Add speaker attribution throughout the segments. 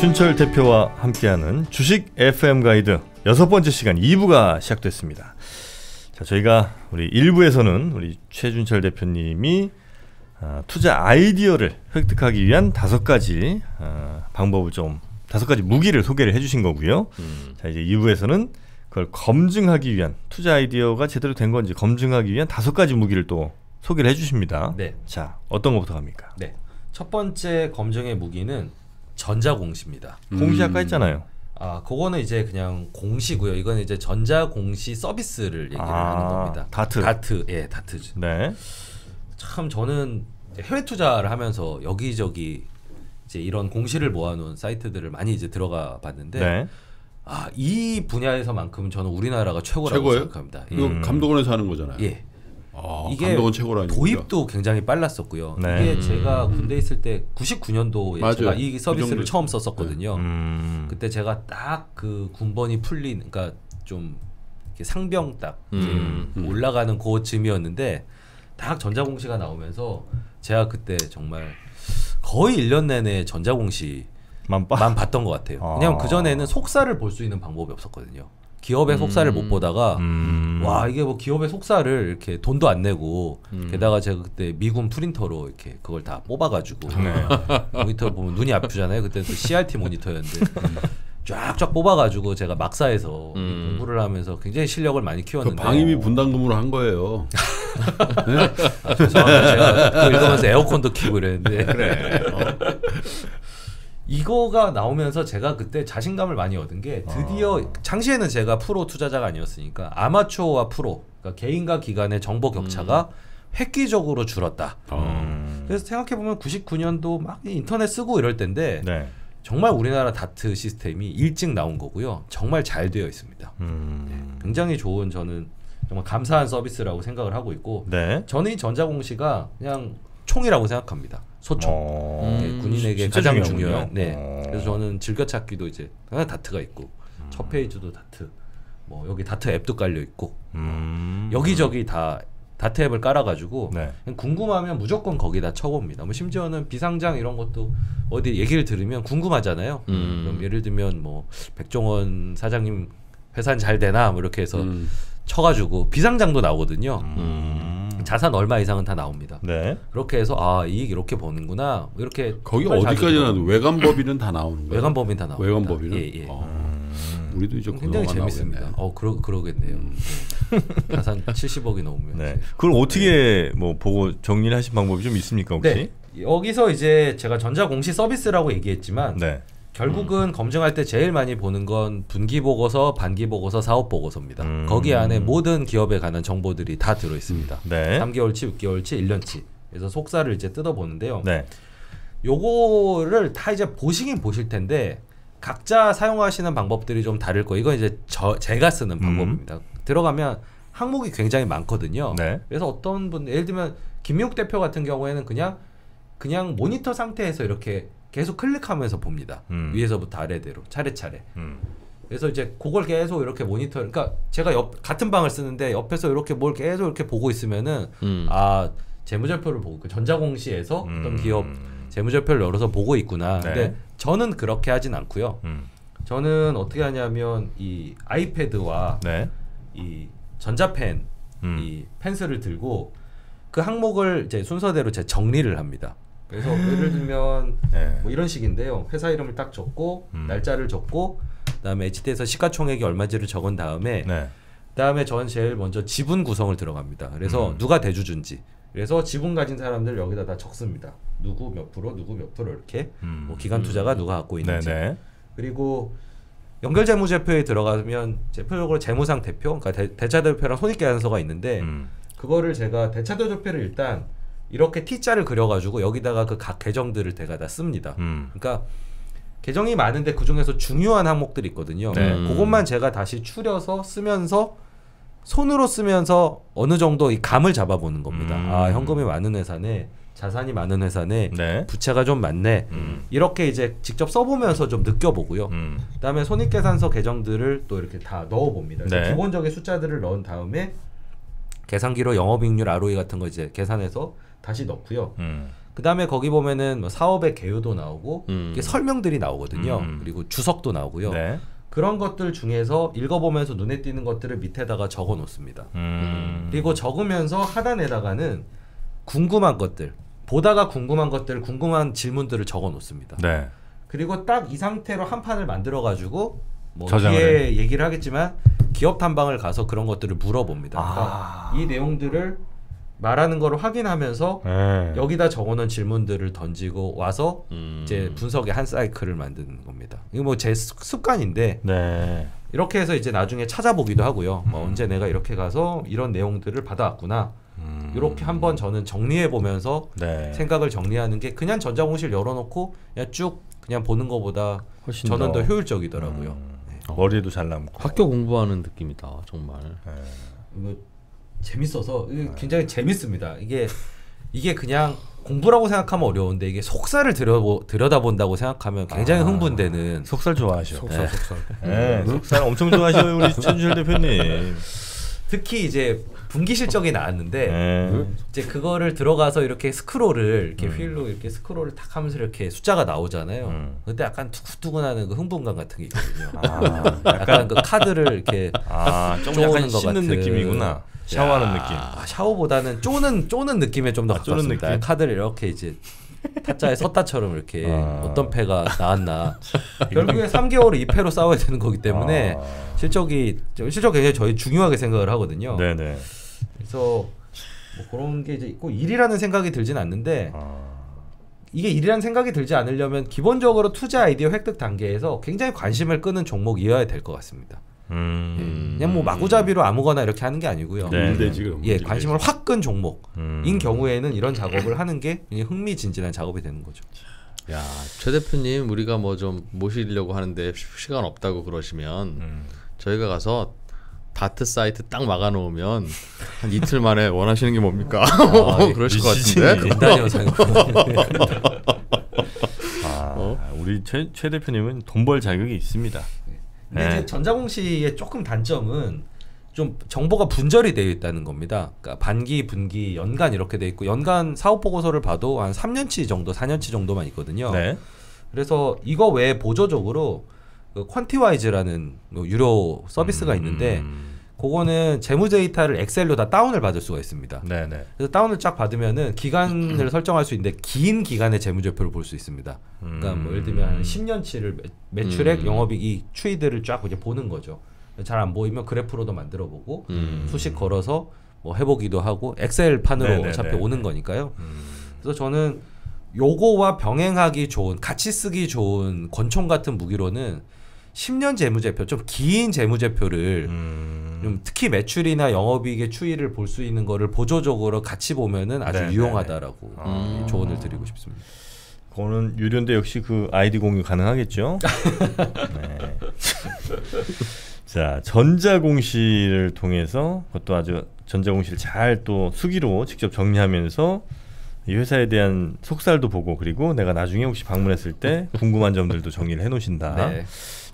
Speaker 1: 최준철 대표와 함께하는 주식 FM 가이드 여섯 번째 시간 2부가 시작됐습니다. 자, 저희가 우리 1부에서는 우리 최준철 대표님이 어, 투자 아이디어를 획득하기 위한 다섯 가지 어, 방법을 좀 다섯 가지 무기를 소개를 해주신 거고요.
Speaker 2: 음.
Speaker 1: 자 이제 2부에서는 그걸 검증하기 위한 투자 아이디어가 제대로 된 건지 검증하기 위한 다섯 가지 무기를 또 소개를 해주십니다.
Speaker 3: 네.
Speaker 1: 자 어떤 것부터 갑니까?
Speaker 3: 네. 첫 번째 검증의 무기는 전자공시입니다.
Speaker 1: 공시 아까 했잖아요.
Speaker 3: 아, 그거는 이제 그냥 공시고요. 이건 이제 전자 공시 서비스를 얘기를
Speaker 1: 아,
Speaker 3: 하는 겁니다.
Speaker 1: 다트.
Speaker 3: 다트, 예, 다트죠.
Speaker 1: 네.
Speaker 3: 참 저는 해외 투자를 하면서 여기저기 이제 이런 공시를 모아 놓은 사이트들을 많이 이제 들어가 봤는데
Speaker 1: 네.
Speaker 3: 아, 이 분야에서만큼은 저는 우리나라가 최고라고
Speaker 2: 최고예요?
Speaker 3: 생각합니다. 예.
Speaker 2: 이거 감독원에서 하는 거잖아요.
Speaker 3: 예.
Speaker 2: 아,
Speaker 3: 이게. 도입도 굉장히 빨랐었고요.
Speaker 1: 네.
Speaker 3: 이게 제가 군대 에 있을 때 99년도에
Speaker 2: 맞아요.
Speaker 3: 제가
Speaker 2: 이그
Speaker 3: 서비스를
Speaker 2: 정도
Speaker 3: 처음 썼었거든요.
Speaker 1: 음.
Speaker 3: 그때 제가 딱 그 군번이 풀린 그러니까 좀 상병 딱
Speaker 2: 음, 음.
Speaker 3: 올라가는 그쯤이었는데 딱 전자공시가 나오면서 제가 그때 정말 거의 1년 내내 전자공시만. 봤던 것 같아요.
Speaker 1: 아.
Speaker 3: 왜냐면 그 전에는 속사를 볼 수 있는 방법이 없었거든요. 기업의 속사를 못 보다가
Speaker 1: 음.
Speaker 3: 와 이게 뭐 기업의 속사를 이렇게 돈도 안 내고
Speaker 2: 음.
Speaker 3: 게다가 제가 그때 미군 프린터로 이렇게 그걸 다 뽑아가지고
Speaker 1: 네.
Speaker 3: 모니터 보면 눈이 아프잖아요. 그때 또 CRT 모니터였는데 쫙쫙 뽑아가지고 제가 막사에서
Speaker 2: 음.
Speaker 3: 공부를 하면서 굉장히 실력을 많이
Speaker 2: 그
Speaker 3: 키웠는데
Speaker 2: 방임이 분담금으로 한 거예요.
Speaker 3: 아, 죄송합니다. 제가 그거 읽으면서 에어컨도 키고 이랬는데 이거가 나오면서 제가 그때 자신감을 많이 얻은 게 드디어 당시에는 제가 프로 투자자가 아니었으니까 아마추어와 프로 그러니까 개인과 기관의 정보 격차가 획기적으로 줄었다.
Speaker 1: 음.
Speaker 3: 그래서 생각해 보면 99년도 막 인터넷 쓰고 이럴 때인데
Speaker 1: 네.
Speaker 3: 정말 우리나라 다트 시스템이 일찍 나온 거고요. 정말 잘 되어 있습니다.
Speaker 1: 음.
Speaker 3: 굉장히 좋은 저는 정말 감사한 서비스라고 생각을 하고 있고
Speaker 1: 네.
Speaker 3: 저는 이 전자공시가 그냥 총이라고 생각합니다. 소총.
Speaker 1: 어.
Speaker 3: 네,
Speaker 2: 음,
Speaker 3: 군인에게 가장. 중요한. 네.
Speaker 1: 어.
Speaker 3: 그래서 저는 즐겨찾기도 이제 다트가 있고 첫 페이지도 다트. 뭐 여기 다트 앱도 깔려 있고
Speaker 1: 음.
Speaker 3: 여기저기 다 다트 앱을 깔아가지고
Speaker 1: 네.
Speaker 3: 궁금하면 무조건 거기다 쳐봅니다. 뭐 심지어는 비상장 이런 것도 어디 얘기를 들으면 궁금하잖아요.
Speaker 2: 음.
Speaker 3: 그럼 예를 들면 뭐 백종원 사장님 회사는 잘 되나 뭐 이렇게 해서
Speaker 2: 음.
Speaker 3: 쳐가지고 비상장도 나오거든요.
Speaker 1: 음.
Speaker 3: 자산 얼마 이상은 다 나옵니다.
Speaker 1: 네.
Speaker 3: 그렇게 해서 아 이익 이렇게 보는구나 이렇게
Speaker 2: 거기 어디까지나
Speaker 3: 들어가고.
Speaker 2: 외관 법인은 다 나오는 거예요.
Speaker 3: 외관 법인 다 나옵니다.
Speaker 2: 외관 법인은.
Speaker 3: 예, 예.
Speaker 2: 어. 우리도 이제
Speaker 3: 굉장히 재밌습니다.
Speaker 2: 나오겠네.
Speaker 3: 어 그러 그러겠네요. 네. 자산 70억이 넘으면.
Speaker 1: 네. 그걸 어떻게 뭐 보고 정리를 하신 방법이 좀 있습니까 혹시?
Speaker 3: 네. 여기서 이제 제가 전자공시 서비스라고 얘기했지만
Speaker 1: 네.
Speaker 3: 결국은 검증할 때 제일 많이 보는 건 분기 보고서, 반기 보고서, 사업 보고서입니다.
Speaker 1: 음.
Speaker 3: 거기 안에 모든 기업에 관한 정보들이 다 들어 있습니다.
Speaker 1: 네.
Speaker 3: 3개월치, 6개월치, 1년치. 그래서 속사를 이제 뜯어 보는데요.
Speaker 1: 네.
Speaker 3: 요거를 다 이제 보시긴 보실 텐데 각자 사용하시는 방법들이 좀 다를 거. 이건 이제 저 제가 쓰는 방법입니다. 들어가면 항목이 굉장히 많거든요.
Speaker 1: 네.
Speaker 3: 그래서 어떤 분 예를 들면 김미욱 대표 같은 경우에는 그냥 그냥 모니터 상태에서 이렇게 계속 클릭하면서 봅니다.
Speaker 1: 음.
Speaker 3: 위에서부터 아래대로 차례차례.
Speaker 1: 음.
Speaker 3: 그래서 이제 그걸 계속 이렇게 모니터 그러니까 제가 옆 같은 방을 쓰는데 옆에서 이렇게 뭘 계속 이렇게 보고 있으면은
Speaker 2: 음.
Speaker 3: 아 재무제표를 보고 그 전자공시에서
Speaker 1: 음.
Speaker 3: 어떤 기업 재무제표를 열어서 보고 있구나.
Speaker 1: 네.
Speaker 3: 근데 저는 그렇게 하진 않고요.
Speaker 1: 음.
Speaker 3: 저는 어떻게 하냐면 이 아이패드와
Speaker 1: 네.
Speaker 3: 이 전자펜
Speaker 1: 음.
Speaker 3: 이 펜슬을 들고 그 항목을 이제 순서대로 제 정리를 합니다. 그래서 예를 들면
Speaker 1: 네.
Speaker 3: 뭐 이런 식인데요. 회사 이름을 딱 적고
Speaker 1: 음.
Speaker 3: 날짜를 적고 그다음에 HT에서 시가총액이 얼마지를 적은 다음에
Speaker 1: 네.
Speaker 3: 그다음에 전 제일 먼저 지분 구성을 들어갑니다. 그래서
Speaker 1: 음.
Speaker 3: 누가 대주주인지. 그래서 지분 가진 사람들 여기다 다 적습니다. 누구 몇 프로, 누구 몇 프로 이렇게
Speaker 1: 음.
Speaker 3: 뭐 기관 투자가 누가 갖고
Speaker 1: 네,
Speaker 3: 있는지.
Speaker 1: 네.
Speaker 3: 그리고 연결 재무제표에 들어가면 대표적으로 재무상 대표, 그러니까 대, 대차 대표랑 손익계산서가 있는데
Speaker 1: 음.
Speaker 3: 그거를 제가 대차 대표를 일단 이렇게 T자를 그려가지고 여기다가 그 각 계정들을 제가 다 씁니다.
Speaker 1: 음.
Speaker 3: 그러니까 계정이 많은데 그 중에서 중요한 항목들이 있거든요.
Speaker 1: 네.
Speaker 3: 그것만 제가 다시 추려서 쓰면서 손으로 쓰면서 어느 정도 이 감을 잡아보는 겁니다.
Speaker 1: 음.
Speaker 3: 아 현금이 많은 회사네, 자산이 많은 회사네,
Speaker 1: 네.
Speaker 3: 부채가 좀 많네.
Speaker 1: 음.
Speaker 3: 이렇게 이제 직접 써보면서 좀 느껴보고요.
Speaker 1: 음.
Speaker 3: 그다음에 손익계산서 계정들을 또 이렇게 다 넣어봅니다.
Speaker 1: 네.
Speaker 3: 기본적인 숫자들을 넣은 다음에 계산기로 영업이익률 ROE 같은 거 이제 계산해서 다시 넣고요.
Speaker 1: 음.
Speaker 3: 그 다음에 거기 보면은 뭐 사업의 개요도 나오고
Speaker 4: 음.
Speaker 3: 설명들이 나오거든요.
Speaker 1: 음.
Speaker 3: 그리고 주석도 나오고요.
Speaker 1: 네.
Speaker 3: 그런 것들 중에서 읽어보면서 눈에 띄는 것들을 밑에다가 적어 놓습니다.
Speaker 1: 음.
Speaker 3: 그리고 적으면서 하단에다가는 궁금한 것들, 보다가 궁금한 것들, 궁금한 질문들을 적어 놓습니다.
Speaker 1: 네.
Speaker 3: 그리고 딱 이 상태로 한 판을 만들어 가지고 뭐 뒤에 얘기를 하겠지만 기업 탐방을 가서 그런 것들을 물어봅니다.
Speaker 1: 아.
Speaker 3: 그러니까 이 내용들을 말하는 거를 확인하면서
Speaker 1: 네.
Speaker 3: 여기다 적어놓은 질문들을 던지고 와서
Speaker 4: 음.
Speaker 3: 이제 분석의 한 사이클을 만드는 겁니다. 이거 뭐 제 습관인데
Speaker 1: 네.
Speaker 3: 이렇게 해서 이제 나중에 찾아보기도 하고요. 뭐 언제 내가 이렇게 가서 이런 내용들을 받아왔구나.
Speaker 1: 음.
Speaker 3: 이렇게 한번 저는 정리해 보면서
Speaker 1: 네.
Speaker 3: 생각을 정리하는 게 그냥 전자공실 열어놓고 그냥 쭉 그냥 보는 것보다
Speaker 1: 훨씬
Speaker 3: 저는 더,
Speaker 1: 더
Speaker 3: 효율적이더라고요.
Speaker 1: 음.
Speaker 3: 네.
Speaker 1: 머리에도 잘 남고.
Speaker 4: 학교 공부하는 느낌이다 정말.
Speaker 1: 네.
Speaker 3: 이거 재밌어서 이게 굉장히 재밌습니다. 이게 이게 그냥 공부라고 생각하면 어려운데 이게 속살을 들여보, 들여다본다고 생각하면 굉장히
Speaker 1: 아.
Speaker 3: 흥분되는
Speaker 1: 속살 좋아하셔.
Speaker 3: 속살,
Speaker 1: 속살. 네. 속살 엄청 좋아하셔요 우리 최준실 대표님.
Speaker 3: 특히 이제 분기 실적이 나왔는데
Speaker 1: 네.
Speaker 3: 이제 그거를 들어가서 이렇게 스크롤을 이렇게
Speaker 1: 음.
Speaker 3: 휠로 이렇게 스크롤을 탁 하면서 이렇게 숫자가 나오잖아요.
Speaker 1: 음.
Speaker 3: 그때 약간 두근두근하는 그 흥분감 같은 게 있거든요.
Speaker 1: 아,
Speaker 3: 약간 그 카드를 이렇게
Speaker 1: 아, 좀 약간 씹는
Speaker 3: 같은.
Speaker 1: 느낌이구나. 샤워하는
Speaker 3: 야,
Speaker 1: 느낌.
Speaker 3: 아, 샤워보다는 쪼는 쪼는 느낌에 좀더
Speaker 1: 아, 쪼는
Speaker 3: 가깝습니다.
Speaker 1: 느낌?
Speaker 3: 카드를 이렇게 이제 타짜에 섰다처럼 이렇게
Speaker 1: 아.
Speaker 3: 어떤 패가 나왔나. 결국에 3개월을 2패로 싸워야 되는 거기 때문에
Speaker 1: 아.
Speaker 3: 실적이 실적 굉장히 저희 중요하게 생각을 하거든요.
Speaker 1: 네네.
Speaker 3: 그래서 뭐 그런 게 이제 있고 일이라는 생각이 들진 않는데
Speaker 1: 아.
Speaker 3: 이게 일이라는 생각이 들지 않으려면 기본적으로 투자 아이디어 획득 단계에서 굉장히 관심을 끄는 종목이어야 될 것 같습니다.
Speaker 1: 음.
Speaker 3: 그냥 뭐 마구잡이로 아무거나 이렇게 하는 게 아니고요.
Speaker 1: 네.
Speaker 2: 그럼.
Speaker 3: 예, 관심을 확 끈 종목인
Speaker 1: 음.
Speaker 3: 경우에는 이런 작업을 하는 게 굉장히 흥미진진한 작업이 되는 거죠.
Speaker 4: 야, 최 대표님 우리가 뭐 좀 모시려고 하는데 시- 시간 없다고 그러시면
Speaker 1: 음.
Speaker 4: 저희가 가서 다트 사이트 딱 막아 놓으면 한 이틀 만에 원하시는 게 뭡니까?
Speaker 3: 아,
Speaker 4: 그러실 것. 같은데.
Speaker 3: 영상.
Speaker 1: 아,
Speaker 3: 어?
Speaker 1: 우리 최, 최 대표님은 돈 벌 자격이 있습니다.
Speaker 3: 근데
Speaker 1: 네.
Speaker 3: 이제 전자공시의 조금 단점은 좀 정보가 분절이 되어 있다는 겁니다. 그러니까 반기, 분기, 연간 이렇게 돼 있고 연간 사업 보고서를 봐도 한 3년치 정도, 4년치 정도만 있거든요.
Speaker 1: 네.
Speaker 3: 그래서 이거 외에 보조적으로 그 퀀티와이즈라는 뭐 유료 서비스가 있는데
Speaker 1: 음.
Speaker 3: 그거는 재무 데이터를 엑셀로 다 다운을 받을 수가 있습니다.
Speaker 1: 네네.
Speaker 3: 그래서 다운을 쫙 받으면은 기간을 설정할 수 있는데 긴 기간의 재무제표를 볼 수 있습니다. 그러니까 뭐 예를 들면 한 10년치를 매, 매출액,
Speaker 4: 음.
Speaker 3: 영업이익 추이들을 쫙 이제 보는 거죠. 잘 안 보이면 그래프로도 만들어 보고
Speaker 4: 음.
Speaker 3: 수식 걸어서 뭐 해보기도 하고 엑셀 판으로
Speaker 1: 네네네.
Speaker 3: 어차피 오는 거니까요.
Speaker 1: 음.
Speaker 3: 그래서 저는 요거와 병행하기 좋은 같이 쓰기 좋은 권총 같은 무기로는 10년 재무제표 좀 긴 재무제표를
Speaker 1: 음.
Speaker 3: 좀 특히 매출이나 영업이익의 추이를 볼 수 있는 거를 보조적으로 같이 보면은 아주
Speaker 1: 네네네.
Speaker 3: 유용하다라고
Speaker 1: 아.
Speaker 3: 조언을 드리고 싶습니다.
Speaker 1: 그거는 유료인데 역시 그 아이디 공유 가능하겠죠? 네. 자, 전자공시를 통해서 그것도 아주 전자공시를 잘 또 수기로 직접 정리하면서 이 회사에 대한 속살도 보고 그리고 내가 나중에 혹시 방문했을 때 궁금한 점들도 정리를 해놓으신다.
Speaker 3: 네.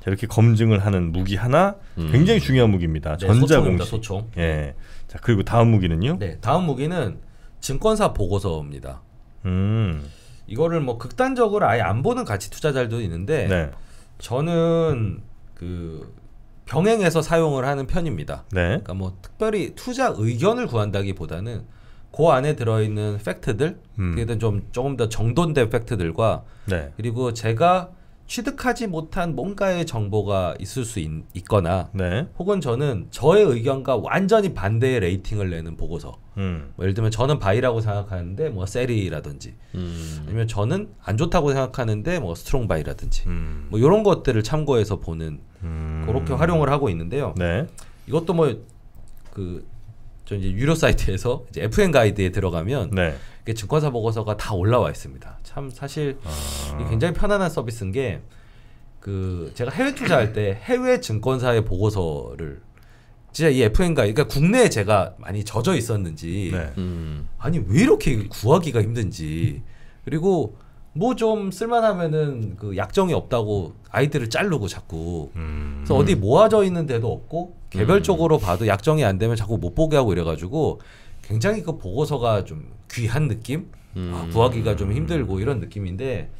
Speaker 1: 자, 이렇게 검증을 하는 무기 하나
Speaker 4: 음.
Speaker 1: 굉장히 중요한 무기입니다.
Speaker 3: 네,
Speaker 1: 전자공시.
Speaker 3: 소총.
Speaker 1: 예. 자 그리고 다음 무기는요?
Speaker 3: 네, 다음 무기는 증권사 보고서입니다.
Speaker 1: 음.
Speaker 3: 이거를 뭐 극단적으로 아예 안 보는 가치 투자자들도 있는데
Speaker 1: 네.
Speaker 3: 저는 그 병행해서 사용을 하는 편입니다.
Speaker 1: 네.
Speaker 3: 그러니까 뭐 특별히 투자 의견을 구한다기보다는 그 안에 들어있는 팩트들,
Speaker 1: 음.
Speaker 3: 그게든 좀 조금 더 정돈된 팩트들과
Speaker 1: 네.
Speaker 3: 그리고 제가 취득하지 못한 뭔가의 정보가 있을 수 있, 있거나
Speaker 1: 네.
Speaker 3: 혹은 저는 저의 의견과 완전히 반대의 rating을 내는 보고서.
Speaker 1: 음.
Speaker 3: 뭐 예를 들면 저는 buy라고 생각하는데 뭐 sell이라든지
Speaker 4: 음.
Speaker 3: 아니면 저는 안 좋다고 생각하는데 뭐 strong buy라든지
Speaker 1: 음.
Speaker 3: 뭐 이런 것들을 참고해서 보는
Speaker 1: 음.
Speaker 3: 그렇게 활용을 하고 있는데요.
Speaker 1: 네.
Speaker 3: 이것도 뭐그 저 이제 유료 사이트에서 이제 FN 가이드에 들어가면
Speaker 1: 네.
Speaker 3: 증권사 보고서가 다 올라와 있습니다. 참 사실
Speaker 1: 아.
Speaker 3: 굉장히 편안한 서비스인 게 그 제가 해외 투자할 때 해외 증권사의 보고서를 진짜 이 FN 가이드 그러니까 국내에 제가 많이 젖어 있었는지
Speaker 1: 네.
Speaker 4: 음.
Speaker 3: 아니 왜 이렇게 구하기가 힘든지 그리고 뭐 좀 쓸만하면은 그 약정이 없다고 아이들을 자르고 자꾸
Speaker 1: 음.
Speaker 3: 그래서 어디 모아져 있는 데도 없고 개별적으로 봐도 약정이 안 되면 자꾸 못 보게 하고 이래가지고 굉장히 그 보고서가 좀 귀한 느낌,
Speaker 4: 음.
Speaker 3: 아, 구하기가 좀 힘들고 이런 느낌인데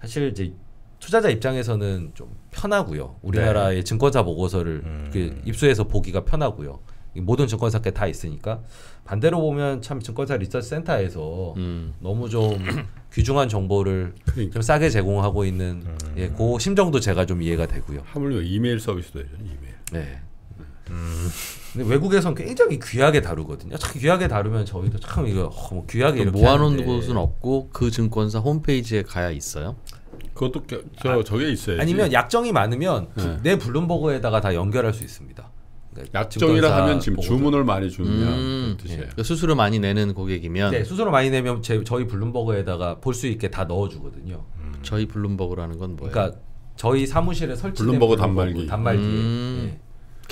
Speaker 3: 사실 이제 투자자 입장에서는 좀 편하고요. 우리나라의 증권사 보고서를
Speaker 1: 네. 음.
Speaker 3: 그 입수해서 보기가 편하고요. 이 모든 증권사께 다 있으니까 반대로 보면 참 증권사 리서치 센터에서
Speaker 4: 음.
Speaker 3: 너무 좀 귀중한 정보를
Speaker 2: 그러니까.
Speaker 3: 좀 싸게 제공하고 있는
Speaker 1: 음.
Speaker 3: 예, 그 심정도 제가 좀 이해가 되고요.
Speaker 2: 하물며 이메일 서비스도 해줘 이메일.
Speaker 3: 네. 근데 외국에선 굉장히 귀하게 다루거든요. 참 귀하게 다루면 저희도 참 이거 어, 뭐 귀하게
Speaker 4: 모아놓은
Speaker 3: 하는데.
Speaker 4: 곳은 없고 그 증권사 홈페이지에 가야 있어요.
Speaker 2: 그것도 겨- 저 저게 있어야지.
Speaker 3: 아니면 약정이 많으면
Speaker 2: 네.
Speaker 3: 내 블룸버그에다가 다 연결할 수 있습니다. 그러니까
Speaker 2: 약정이라 하면 지금
Speaker 3: 보고서.
Speaker 2: 주문을 많이 주느냐
Speaker 4: 음.
Speaker 2: 그런 뜻이에요.
Speaker 4: 그러니까 수수료 많이 내는 고객이면
Speaker 3: 네, 수수료 많이 내면 제, 저희 블룸버그에다가 볼 수 있게 다 넣어주거든요.
Speaker 4: 저희 블룸버그라는 건 뭐예요?
Speaker 3: 그러니까 저희 사무실에 설치된
Speaker 2: 블룸버그 단말기.
Speaker 3: 단말기.
Speaker 4: 음.
Speaker 3: 예.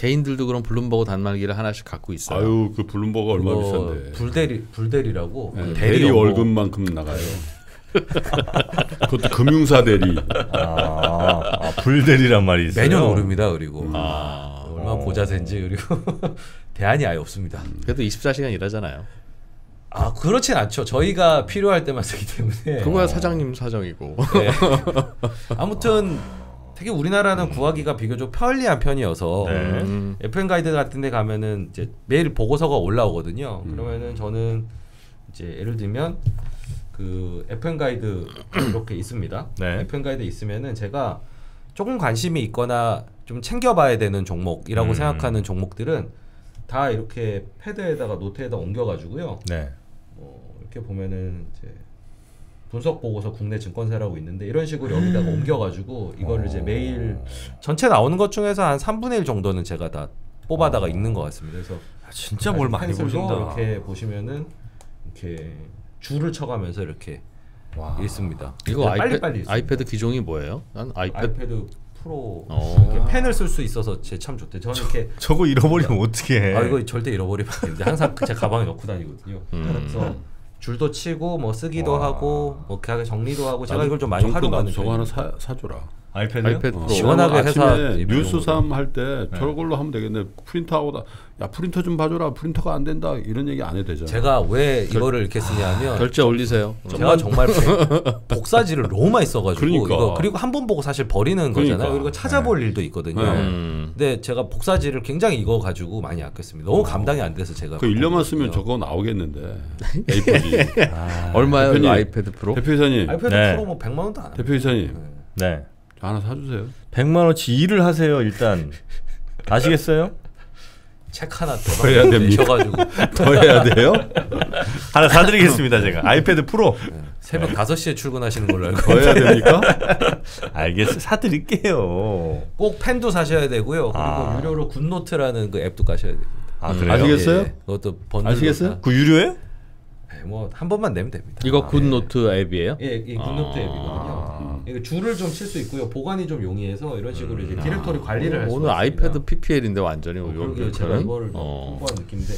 Speaker 4: 개인들도 그럼 블룸버그 단말기를 하나씩 갖고 있어요.
Speaker 2: 아유 그 블룸버그 얼마
Speaker 3: 그거
Speaker 2: 비싼데.
Speaker 3: 불대리 불대리라고
Speaker 2: 네,
Speaker 3: 대리,
Speaker 2: 대리
Speaker 3: 업무.
Speaker 2: 월급만큼 나가요. 그것도 금융사 대리.
Speaker 1: 아, 아, 불대리란 말이 있어요.
Speaker 3: 매년 오릅니다. 그리고
Speaker 4: 아.
Speaker 3: 얼마나 고자세인지 그리고 대안이 아예 없습니다.
Speaker 4: 그래도 24시간 일하잖아요.
Speaker 3: 아 그렇진 않죠. 저희가 필요할 때만 쓰기 때문에.
Speaker 4: 그거야 사장님 사정이고.
Speaker 3: 네. 아무튼 되게 우리나라는 구하기가 비교적 편리한 편이어서
Speaker 1: 네.
Speaker 4: 음.
Speaker 3: FM 가이드 같은 데 가면은 이제 매일 보고서가 올라오거든요. 그러면은 저는 이제 예를 들면 그 FM 가이드 이렇게 있습니다.
Speaker 1: 네.
Speaker 3: FM 가이드 있으면은 제가 조금 관심이 있거나 좀 챙겨봐야 되는 종목이라고
Speaker 1: 음.
Speaker 3: 생각하는 종목들은 다 이렇게 패드에다가 노트에다 옮겨가지고요.
Speaker 1: 네.
Speaker 3: 뭐 이렇게 보면은 이제 분석 보고서 국내 증권사라고 있는데 이런 식으로 여기다가 옮겨가지고 이거를 이제 매일 전체 나오는 것 중에서 한 3분의 1 정도는 제가 다 뽑아다가 읽는 것 같습니다. 그래서
Speaker 1: 아, 진짜 뭘 많이 보신다.
Speaker 3: 이렇게 보시면은 이렇게 줄을 쳐가면서 이렇게
Speaker 1: 와.
Speaker 3: 읽습니다.
Speaker 4: 이거
Speaker 3: 빨리
Speaker 4: 아이패,
Speaker 3: 빨리
Speaker 4: 아이패드 기종이 뭐예요? 난 아이패드.
Speaker 3: 아이패드 프로
Speaker 4: 어.
Speaker 3: 이렇게 펜을 쓸 수 있어서 제 참 좋대. 저는 이렇게
Speaker 1: 저거 잃어버리면 어떻게 해?
Speaker 3: 아 이거 절대 잃어버리면 안 되는데 항상 제 가방에 넣고 다니거든요.
Speaker 4: 음.
Speaker 3: 그래서 줄도 치고 뭐 쓰기도
Speaker 1: 와.
Speaker 3: 하고 뭐 이렇게 정리도 하고 제가 이걸 좀 많이 활용하는
Speaker 2: 저거 하나. 사 사줘라.
Speaker 1: 아이패드요?
Speaker 4: 아이패드
Speaker 2: 어,
Speaker 4: 프로.
Speaker 3: 시원하게
Speaker 2: 왜냐면
Speaker 3: 회사
Speaker 2: 아침에
Speaker 3: 입는
Speaker 2: 뉴스 삼 할 때 저걸로 하면 되겠네. 프린터하고 야 프린터 좀 봐줘라. 프린터가 안 된다. 이런 얘기 안 해도 되잖아.
Speaker 3: 제가 왜 이거를 이렇게 쓰냐면
Speaker 4: 결제 올리세요.
Speaker 3: 제가 정말 복- 복사지를 너무 많이 써가지고
Speaker 2: 그러니까.
Speaker 3: 이거 그리고 한 번 보고 사실 버리는
Speaker 2: 그러니까.
Speaker 3: 거잖아요. 그리고 찾아볼 일도 있거든요.
Speaker 2: 네.
Speaker 4: 음.
Speaker 3: 근데 제가 복사지를 굉장히 이거 가지고 많이 아꼈습니다. 너무 감당이 안 돼서 제가
Speaker 2: 그 1년만 쓰면. 저거 나오겠는데. A4지.
Speaker 1: 아,
Speaker 4: 얼마예요?
Speaker 2: 대표님.
Speaker 4: 아이패드 프로?
Speaker 2: 대표이사님.
Speaker 3: 아이패드
Speaker 1: 네.
Speaker 3: 프로 뭐 100만 원도 안.
Speaker 2: 대표이사님.
Speaker 1: 네.
Speaker 2: 저 하나 사주세요.
Speaker 1: 100만 원치 일을 하세요, 일단. 아시겠어요?
Speaker 3: 책 하나
Speaker 2: 더 해야?
Speaker 3: 내셔가지고
Speaker 2: 더 해야 돼요?
Speaker 1: 하나 사드리겠습니다, 제가. 아이패드 프로.
Speaker 3: 새벽 5시에 출근하시는 걸로 알고
Speaker 2: 더 해야 됩니까?
Speaker 1: 알겠어. 사드릴게요.
Speaker 3: 꼭 펜도 사셔야 되고요. 그리고
Speaker 1: 아.
Speaker 3: 유료로 굿노트라는 그 앱도 까셔야 됩니다.
Speaker 1: 아,
Speaker 4: 음.
Speaker 1: 그래요?
Speaker 2: 아시겠어요?
Speaker 3: 예, 그것도 번들
Speaker 2: 아시겠어요?
Speaker 1: 그 유료예요?
Speaker 3: 뭐한 번만 내면 됩니다.
Speaker 4: 이거 굿노트 앱이에요?
Speaker 3: 예, 이 굿노트
Speaker 4: 아.
Speaker 3: 앱이거든요. 이거 줄을 좀 칠 수 있고요. 보관이 좀 용이해서 이런 식으로 이제 디렉토리 관리를 할수
Speaker 4: 오늘
Speaker 3: 있습니다.
Speaker 4: 아이패드 PPL인데 완전히
Speaker 3: 어,
Speaker 4: 요-
Speaker 3: 그러게요. 제가? 이거를
Speaker 4: 어.
Speaker 3: 홍보한 느낌인데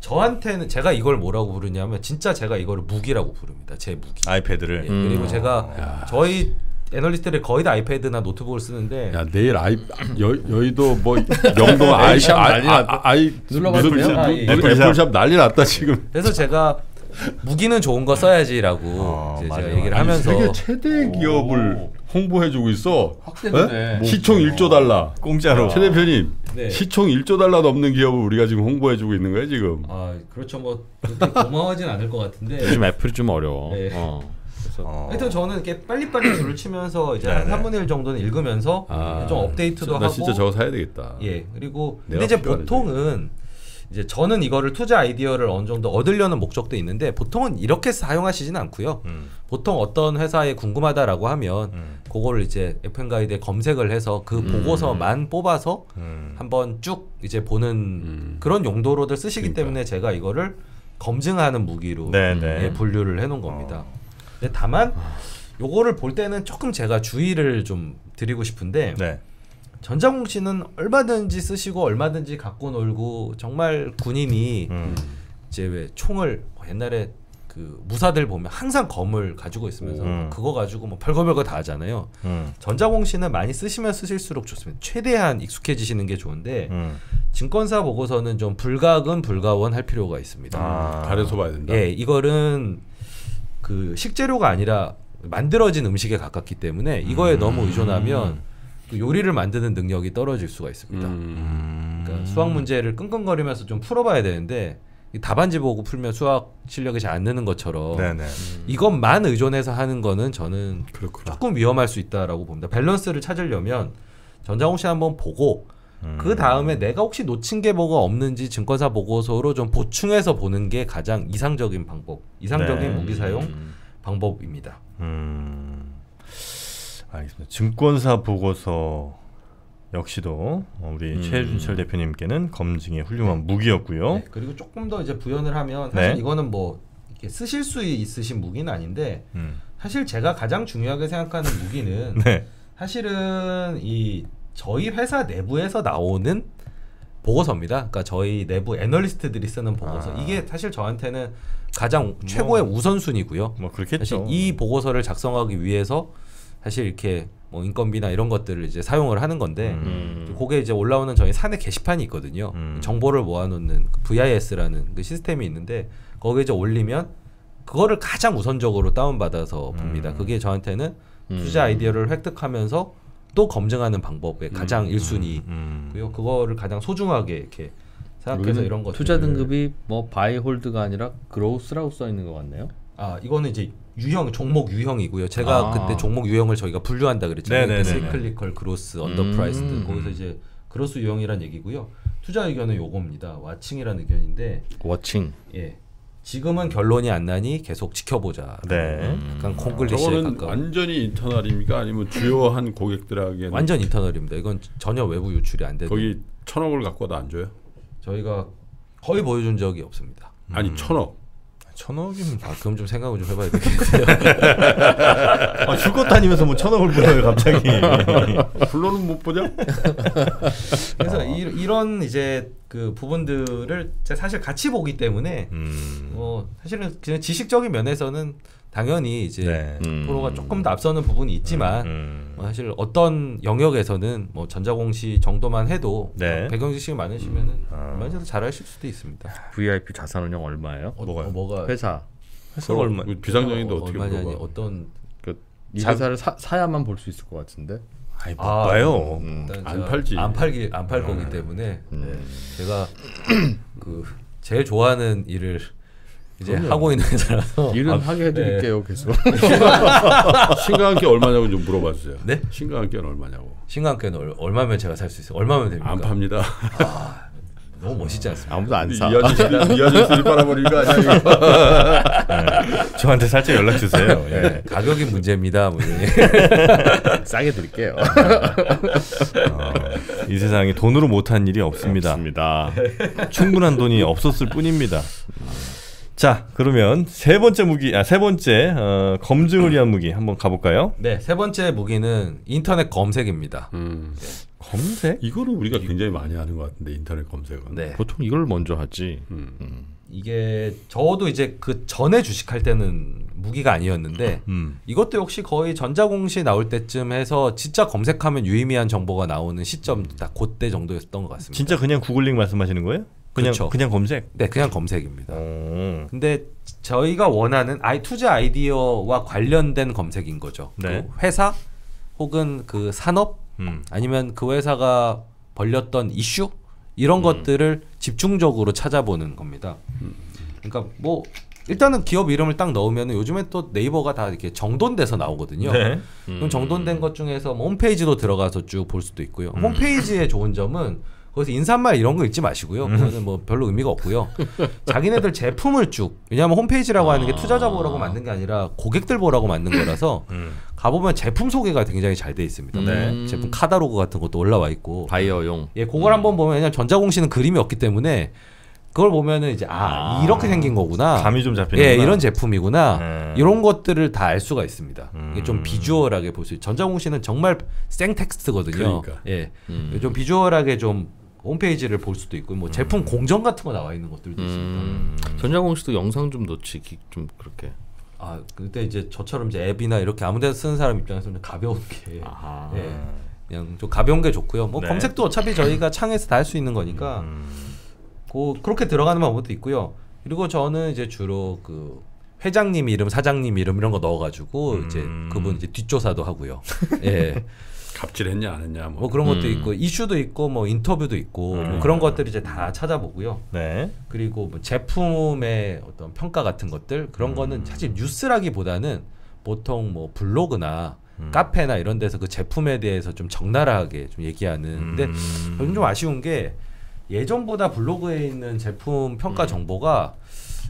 Speaker 3: 저한테는 제가 이걸 뭐라고 부르냐면 진짜 제가 이거를 무기라고 부릅니다. 제 무기.
Speaker 1: 아이패드를.
Speaker 3: 예,
Speaker 4: 음.
Speaker 3: 그리고 제가 저희 애널리스트들이 거의 다 아이패드나 노트북을 쓰는데
Speaker 2: 야 내일 아이 여, 여의도 뭐 영동 아이
Speaker 4: 애플샵
Speaker 2: 아이
Speaker 4: 난리
Speaker 2: 아,
Speaker 4: 났다.
Speaker 2: 아이?
Speaker 3: 아,
Speaker 2: 무-
Speaker 3: 예.
Speaker 2: 무슨
Speaker 1: 애플샵.
Speaker 2: 애플샵 난리 났다 지금.
Speaker 3: 그래서 제가 무기는 좋은 거 써야지라고
Speaker 1: 어,
Speaker 3: 이제
Speaker 1: 맞아요.
Speaker 3: 제가 얘기를
Speaker 2: 아니,
Speaker 3: 하면서
Speaker 2: 세계 최대 기업을 홍보해주고 있어.
Speaker 4: 확대되네.
Speaker 2: 예? 시총 1조 달러.
Speaker 1: 공짜로.
Speaker 2: 최 대표님
Speaker 3: 네.
Speaker 2: 시총 1조 달러 넘는 기업을 우리가 지금 홍보해주고 있는 거예요 지금.
Speaker 3: 아 그렇죠 뭐 고마워하진 않을 것 같은데
Speaker 4: 요즘 애플이 좀 어려워.
Speaker 3: 네.
Speaker 4: 어.
Speaker 1: 어.
Speaker 3: 하여튼 저는 이렇게 빨리빨리 줄을 치면서 이제
Speaker 1: 네네.
Speaker 3: 한 3분의 1 정도는 읽으면서
Speaker 2: 아,
Speaker 3: 좀 업데이트도
Speaker 2: 나
Speaker 3: 하고
Speaker 2: 진짜 저거 사야 되겠다.
Speaker 3: 예 그리고 근데 이제 보통은 이제 저는 이거를 투자 아이디어를 어느 정도 얻으려는 목적도 있는데 보통은 이렇게 사용하시지는 않고요.
Speaker 1: 음.
Speaker 3: 보통 어떤 회사에 궁금하다라고 하면
Speaker 1: 음.
Speaker 3: 그거를 이제 FM 가이드에 검색을 해서 그 보고서만 뽑아서
Speaker 1: 음.
Speaker 3: 한번 쭉 이제 보는
Speaker 2: 음.
Speaker 3: 그런 용도로들 쓰시기
Speaker 2: 그러니까.
Speaker 3: 때문에 제가 이거를 검증하는 무기로
Speaker 1: 네, 네.
Speaker 3: 예, 분류를 해놓은 겁니다. 근데 다만 요거를 볼 때는 조금 제가 주의를 좀 드리고 싶은데
Speaker 1: 네.
Speaker 3: 전자공 씨는 얼마든지 쓰시고 얼마든지 갖고 놀고 정말 군인이
Speaker 1: 음.
Speaker 3: 이제 왜 총을 뭐 옛날에 그 무사들 보면 항상 검을 가지고 있으면서
Speaker 1: 음.
Speaker 3: 그거 가지고 뭐 별거 별거 다 하잖아요.
Speaker 1: 음.
Speaker 3: 전자공시는 많이 쓰시면 쓰실수록 좋습니다. 최대한 익숙해지시는 게 좋은데
Speaker 1: 음.
Speaker 3: 증권사 보고서는 좀 불가근 불가원 할 필요가 있습니다.
Speaker 1: 아.
Speaker 2: 가려서 봐야 된다.
Speaker 3: 예, 이거는 그 식재료가 아니라 만들어진 음식에 가깝기 때문에 이거에 너무 의존하면 또 요리를 만드는 능력이 떨어질 수가 있습니다.
Speaker 2: 음.
Speaker 3: 그러니까 수학 문제를 끙끙거리면서 좀 풀어봐야 되는데 이 답안지 보고 풀면 수학 실력이 잘 안 느는 것처럼
Speaker 1: 네네.
Speaker 3: 이것만 의존해서 하는 거는 저는
Speaker 2: 그렇구나.
Speaker 3: 조금 위험할 수 있다라고 봅니다. 밸런스를 찾으려면 전장홍 씨 한번 보고
Speaker 1: 음.
Speaker 3: 그 다음에 내가 혹시 놓친 게 뭐가 없는지 증권사 보고서로 좀 보충해서 보는 게 가장 이상적인 방법, 이상적인
Speaker 1: 네.
Speaker 3: 무기 사용
Speaker 4: 음.
Speaker 3: 방법입니다.
Speaker 1: 음. 알겠습니다. 증권사 보고서 역시도 우리
Speaker 4: 음.
Speaker 1: 최준철 대표님께는 검증의 훌륭한 무기였고요.
Speaker 3: 네, 그리고 조금 더 이제 부연을 하면 사실
Speaker 1: 네.
Speaker 3: 이거는 뭐 이렇게 쓰실 수 있으신 무기는 아닌데
Speaker 1: 음.
Speaker 3: 사실 제가 가장 중요하게 생각하는 무기는
Speaker 1: 네.
Speaker 3: 사실은 이 저희 회사 내부에서 나오는 보고서입니다. 그러니까 저희 내부 애널리스트들이 쓰는 보고서.
Speaker 1: 아.
Speaker 3: 이게 사실 저한테는 가장 최고의 우선순위고요.
Speaker 1: 뭐 그렇겠죠.
Speaker 3: 사실 이 보고서를 작성하기 위해서 사실 이렇게 뭐 인건비나 이런 것들을 이제 사용을 하는 건데
Speaker 4: 음.
Speaker 3: 그게 이제 올라오는 저희 사내 게시판이 있거든요.
Speaker 1: 음.
Speaker 3: 정보를 모아놓는 그 VIS라는 그 시스템이 있는데 거기에 이제 올리면 그거를 가장 우선적으로 다운받아서 봅니다.
Speaker 1: 음.
Speaker 3: 그게 저한테는
Speaker 4: 음.
Speaker 3: 투자 아이디어를 획득하면서 또 검증하는 방법의 가장 일순위
Speaker 1: 음.
Speaker 3: 고요 그거를 가장 소중하게 이렇게 생각해서 이런 것
Speaker 4: 투자 등급이 뭐 buy hold가 아니라 growth라고 써 있는 것 같네요.
Speaker 3: 아 이거는 이제 유형 종목 유형이고요. 제가
Speaker 4: 아.
Speaker 3: 그때 종목 유형을 저희가 분류한다 그랬잖아요.
Speaker 1: 네네네네.
Speaker 3: cyclical growth, underpriced
Speaker 4: 음.
Speaker 3: 거기서 이제 growth 유형이란 얘기고요. 투자 의견은 요겁니다. watching이라는 의견인데
Speaker 4: watching.
Speaker 3: 예. 지금은 결론이 안 나니 계속 지켜보자.
Speaker 1: 네.
Speaker 3: 약간 콩글리시에
Speaker 2: 저거는
Speaker 3: 가까운.
Speaker 2: 완전히 internal입니까? 아니면 주요한 고객들에게
Speaker 3: 완전 internal입니다. 이건 전혀 외부 유출이 안 되는.
Speaker 2: 거기 천억을 갖고도 안 줘요?
Speaker 3: 저희가 거의 보여준 적이 없습니다.
Speaker 2: 아니 천억.
Speaker 1: 천억이면
Speaker 3: 아 그럼 좀 생각을 좀 해봐야 되겠네요.
Speaker 1: 아, 줄 것도 아니면서 뭐 천억을 불러요 갑자기.
Speaker 2: 불러는 못 보냐?
Speaker 3: 그래서 이, 이런 이제 그 부분들을 제가 사실 같이 보기 때문에
Speaker 1: 음.
Speaker 3: 뭐 사실은 그냥 지식적인 면에서는 당연히 이제
Speaker 1: 네.
Speaker 4: 음.
Speaker 3: 프로가 조금 더 앞서는 부분이 있지만
Speaker 1: 음.
Speaker 3: 뭐 사실 어떤 영역에서는 뭐 전자공시 정도만 해도
Speaker 1: 네.
Speaker 3: 배경 지식이 많으시면은
Speaker 1: 아.
Speaker 3: 얼마든지 잘하실 수도 있습니다.
Speaker 4: VIP 자산운용 얼마예요?
Speaker 3: 어,
Speaker 1: 뭐가요?
Speaker 3: 어, 뭐가
Speaker 4: 회사.
Speaker 1: 회사 얼마?
Speaker 2: 그 비상장인데
Speaker 3: 어,
Speaker 2: 어떻게 물어봐?
Speaker 3: 어떤
Speaker 4: 이
Speaker 3: 자-
Speaker 4: 회사를 사, 사야만 볼 수 있을 것 같은데.
Speaker 1: 아이 못
Speaker 3: 아,
Speaker 1: 봐요.
Speaker 4: 음.
Speaker 2: 안 팔지.
Speaker 3: 안 팔기 안 팔 거기 때문에
Speaker 4: 음.
Speaker 3: 네, 제가 그 제일 좋아하는 일을 이제
Speaker 4: 그럼요.
Speaker 3: 하고 있는 회사라서
Speaker 4: 일은
Speaker 3: 아,
Speaker 4: 하게 해드릴게요 계속.
Speaker 2: 신강한께 얼마냐고 좀 물어봐 주세요.
Speaker 3: 네?
Speaker 2: 신강한께는 얼마냐고.
Speaker 3: 신강께는 얼- 얼마면 제가 살 수 있어요? 얼마면 됩니까?
Speaker 2: 안 팝니다.
Speaker 3: 너무 멋있지 않습니까?
Speaker 4: 아무도
Speaker 2: 안이
Speaker 4: 사.
Speaker 2: 이 아저씨들이 빨아버린 거 아니야? 이거?
Speaker 1: 저한테 살짝 연락 주세요. 예.
Speaker 3: 가격이 문제입니다. 뭐 이런 얘기.
Speaker 4: 싸게 드릴게요.
Speaker 1: 어, 이 세상에 돈으로 못한 일이 없습니다.
Speaker 4: 없습니다.
Speaker 1: 충분한 돈이 없었을 뿐입니다. 자, 그러면 세 번째 무기, 아 세 번째 어, 검증을 위한 무기 한번 가볼까요?
Speaker 3: 네, 세 번째 무기는 인터넷 검색입니다.
Speaker 2: 음.
Speaker 1: 검색?
Speaker 2: 이거는 우리가 굉장히 많이 하는 것 같은데 인터넷 검색은.
Speaker 3: 네.
Speaker 4: 보통 이걸 먼저 하지.
Speaker 2: 음.
Speaker 3: 이게 저도 이제 그 전에 주식할 때는 무기가 아니었는데
Speaker 1: 음.
Speaker 3: 이것도 역시 거의 전자공시 나올 때쯤 해서 진짜 검색하면 유의미한 정보가 나오는 시점 딱 그때 정도였던 것 같습니다.
Speaker 1: 진짜 그냥 구글링 말씀하시는 거예요? 그냥
Speaker 3: 그쵸.
Speaker 1: 그냥 검색.
Speaker 3: 네, 그냥 검색입니다.
Speaker 1: 어.
Speaker 3: 근데 저희가 원하는 아이 투자 아이디어와 관련된 검색인 거죠.
Speaker 1: 네.
Speaker 3: 그 회사 혹은 그 산업
Speaker 1: 음.
Speaker 3: 아니면 그 회사가 벌렸던 이슈 이런 것들을 집중적으로 찾아보는 겁니다. 그러니까 뭐 일단은 기업 이름을 딱 넣으면 요즘에 또 네이버가 다 이렇게 정돈돼서 나오거든요.
Speaker 1: 네.
Speaker 3: 그럼 정돈된 것 중에서 뭐 홈페이지도 들어가서 쭉 볼 수도 있고요.
Speaker 1: 음.
Speaker 3: 홈페이지의 좋은 점은 거기서 인사말 이런 거 읽지 마시고요.
Speaker 1: 음.
Speaker 3: 그거는 뭐 별로 의미가 없고요. 자기네들 제품을 쭉 왜냐하면 홈페이지라고 하는 게 투자자 보라고 만든 게 아니라 고객들 보라고 만든 거라서
Speaker 1: 음.
Speaker 3: 가보면 제품 소개가 굉장히 잘 돼 있습니다.
Speaker 4: 네.
Speaker 3: 제품 카다로그 같은 것도 올라와 있고
Speaker 4: 바이어용.
Speaker 3: 예, 그걸 한번 보면 왜냐면 전자공시는 그림이 없기 때문에 그걸 보면은 이제 아,
Speaker 4: 아.
Speaker 3: 이렇게 생긴 거구나.
Speaker 1: 감이 좀 잡히는
Speaker 3: 예, 이런 제품이구나.
Speaker 1: 음.
Speaker 3: 이런 것들을 다 알 수가 있습니다. 이게
Speaker 1: 음.
Speaker 3: 좀 비주얼하게 볼 수. 있. 전자공시는 정말 생 텍스트거든요.
Speaker 2: 그러니까.
Speaker 3: 예,
Speaker 4: 음.
Speaker 3: 좀 비주얼하게 좀 홈페이지를 볼 수도 있고 뭐 제품 공정 같은 거 나와 있는 것들도 있습니다.
Speaker 4: 음. 전자공시도 영상 좀 넣지 기- 좀 그렇게.
Speaker 3: 아 그때 이제 저처럼 이제 앱이나 이렇게 아무데나 쓰는 사람 입장에서는 가벼운 게
Speaker 4: 아하.
Speaker 3: 예. 그냥 좀 가벼운 게 좋고요. 뭐
Speaker 1: 네.
Speaker 3: 검색도 어차피 저희가 창에서 다 할 수 있는 거니까
Speaker 1: 음.
Speaker 3: 고 그렇게 들어가는 방법도 있고요. 그리고 저는 이제 주로 그 회장님 이름, 사장님 이름 이런 거 넣어가지고
Speaker 1: 음.
Speaker 3: 이제 그분 이제 뒷조사도 하고요. 예,
Speaker 2: 갑질했냐 안 했냐 뭐.
Speaker 3: 뭐 그런 것도
Speaker 4: 음.
Speaker 3: 있고 이슈도 있고 뭐 인터뷰도 있고 뭐
Speaker 1: 음.
Speaker 3: 그런 것들 이제 다 찾아보고요.
Speaker 1: 네.
Speaker 3: 그리고 뭐 제품의 어떤 평가 같은 것들 그런 거는 사실 뉴스라기보다는 보통 뭐 블로그나
Speaker 1: 음.
Speaker 3: 카페나 이런 데서 그 제품에 대해서 좀 적나라하게 좀 얘기하는. 근데
Speaker 1: 음.
Speaker 3: 저는 좀 아쉬운 게 예전보다 블로그에 있는 제품 평가 정보가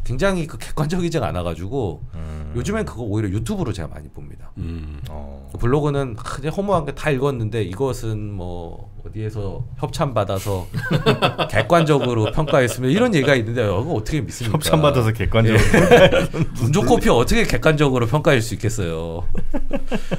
Speaker 3: 굉장히 그 객관적이지가 않아가지고
Speaker 1: 음.
Speaker 3: 요즘엔 그거 오히려 유튜브로 제가 많이 봅니다.
Speaker 2: 음.
Speaker 1: 어.
Speaker 3: 블로그는 그냥 허무한 게 다 읽었는데 이것은 뭐 어디에서 협찬 받아서 객관적으로 평가했으면 이런 얘기가 있는데 이거 어떻게 믿습니까?
Speaker 1: 협찬 받아서 객관적으로
Speaker 3: 운조 커피 어떻게 객관적으로 평가할 수 있겠어요?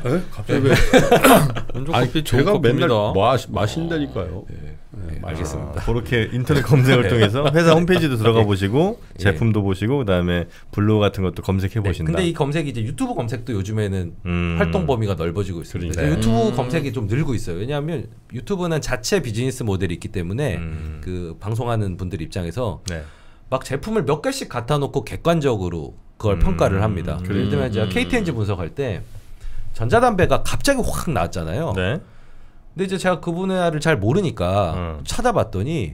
Speaker 2: 에? 갑자기 왜? 아니
Speaker 4: 커피
Speaker 2: 제가 맨날
Speaker 4: 커피입니다.
Speaker 2: 마시, 마신다니까요.
Speaker 3: 네,
Speaker 2: 네,
Speaker 3: 알겠습니다.
Speaker 1: 아, 그렇게 인터넷 검색을 통해서 회사 홈페이지도 들어가 보시고
Speaker 3: 예.
Speaker 1: 제품도 보시고 그다음에 블로그 같은 것도 검색해
Speaker 3: 네,
Speaker 1: 보신다.
Speaker 3: 근데 이 검색이 이제 유튜브 검색도 요즘에는
Speaker 1: 음.
Speaker 3: 활동 범위가 넓어지고 있습니다.
Speaker 1: 그러니까요.
Speaker 3: 유튜브
Speaker 4: 음.
Speaker 3: 검색이 좀 늘고 있어요. 왜냐하면 유튜브는 자체 비즈니스 모델이 있기 때문에
Speaker 1: 음.
Speaker 3: 그 방송하는 분들 입장에서
Speaker 1: 네.
Speaker 3: 막 제품을 몇 개씩 갖다 놓고 객관적으로 그걸
Speaker 1: 음.
Speaker 3: 평가를 합니다.
Speaker 1: 그래요?
Speaker 3: 예를 들면 제가
Speaker 4: 음.
Speaker 3: KTNG 분석할 때 전자담배가 갑자기 확 나왔잖아요.
Speaker 1: 네.
Speaker 3: 근데 이제 제가 그 분야를 잘 모르니까
Speaker 1: 음.
Speaker 3: 찾아봤더니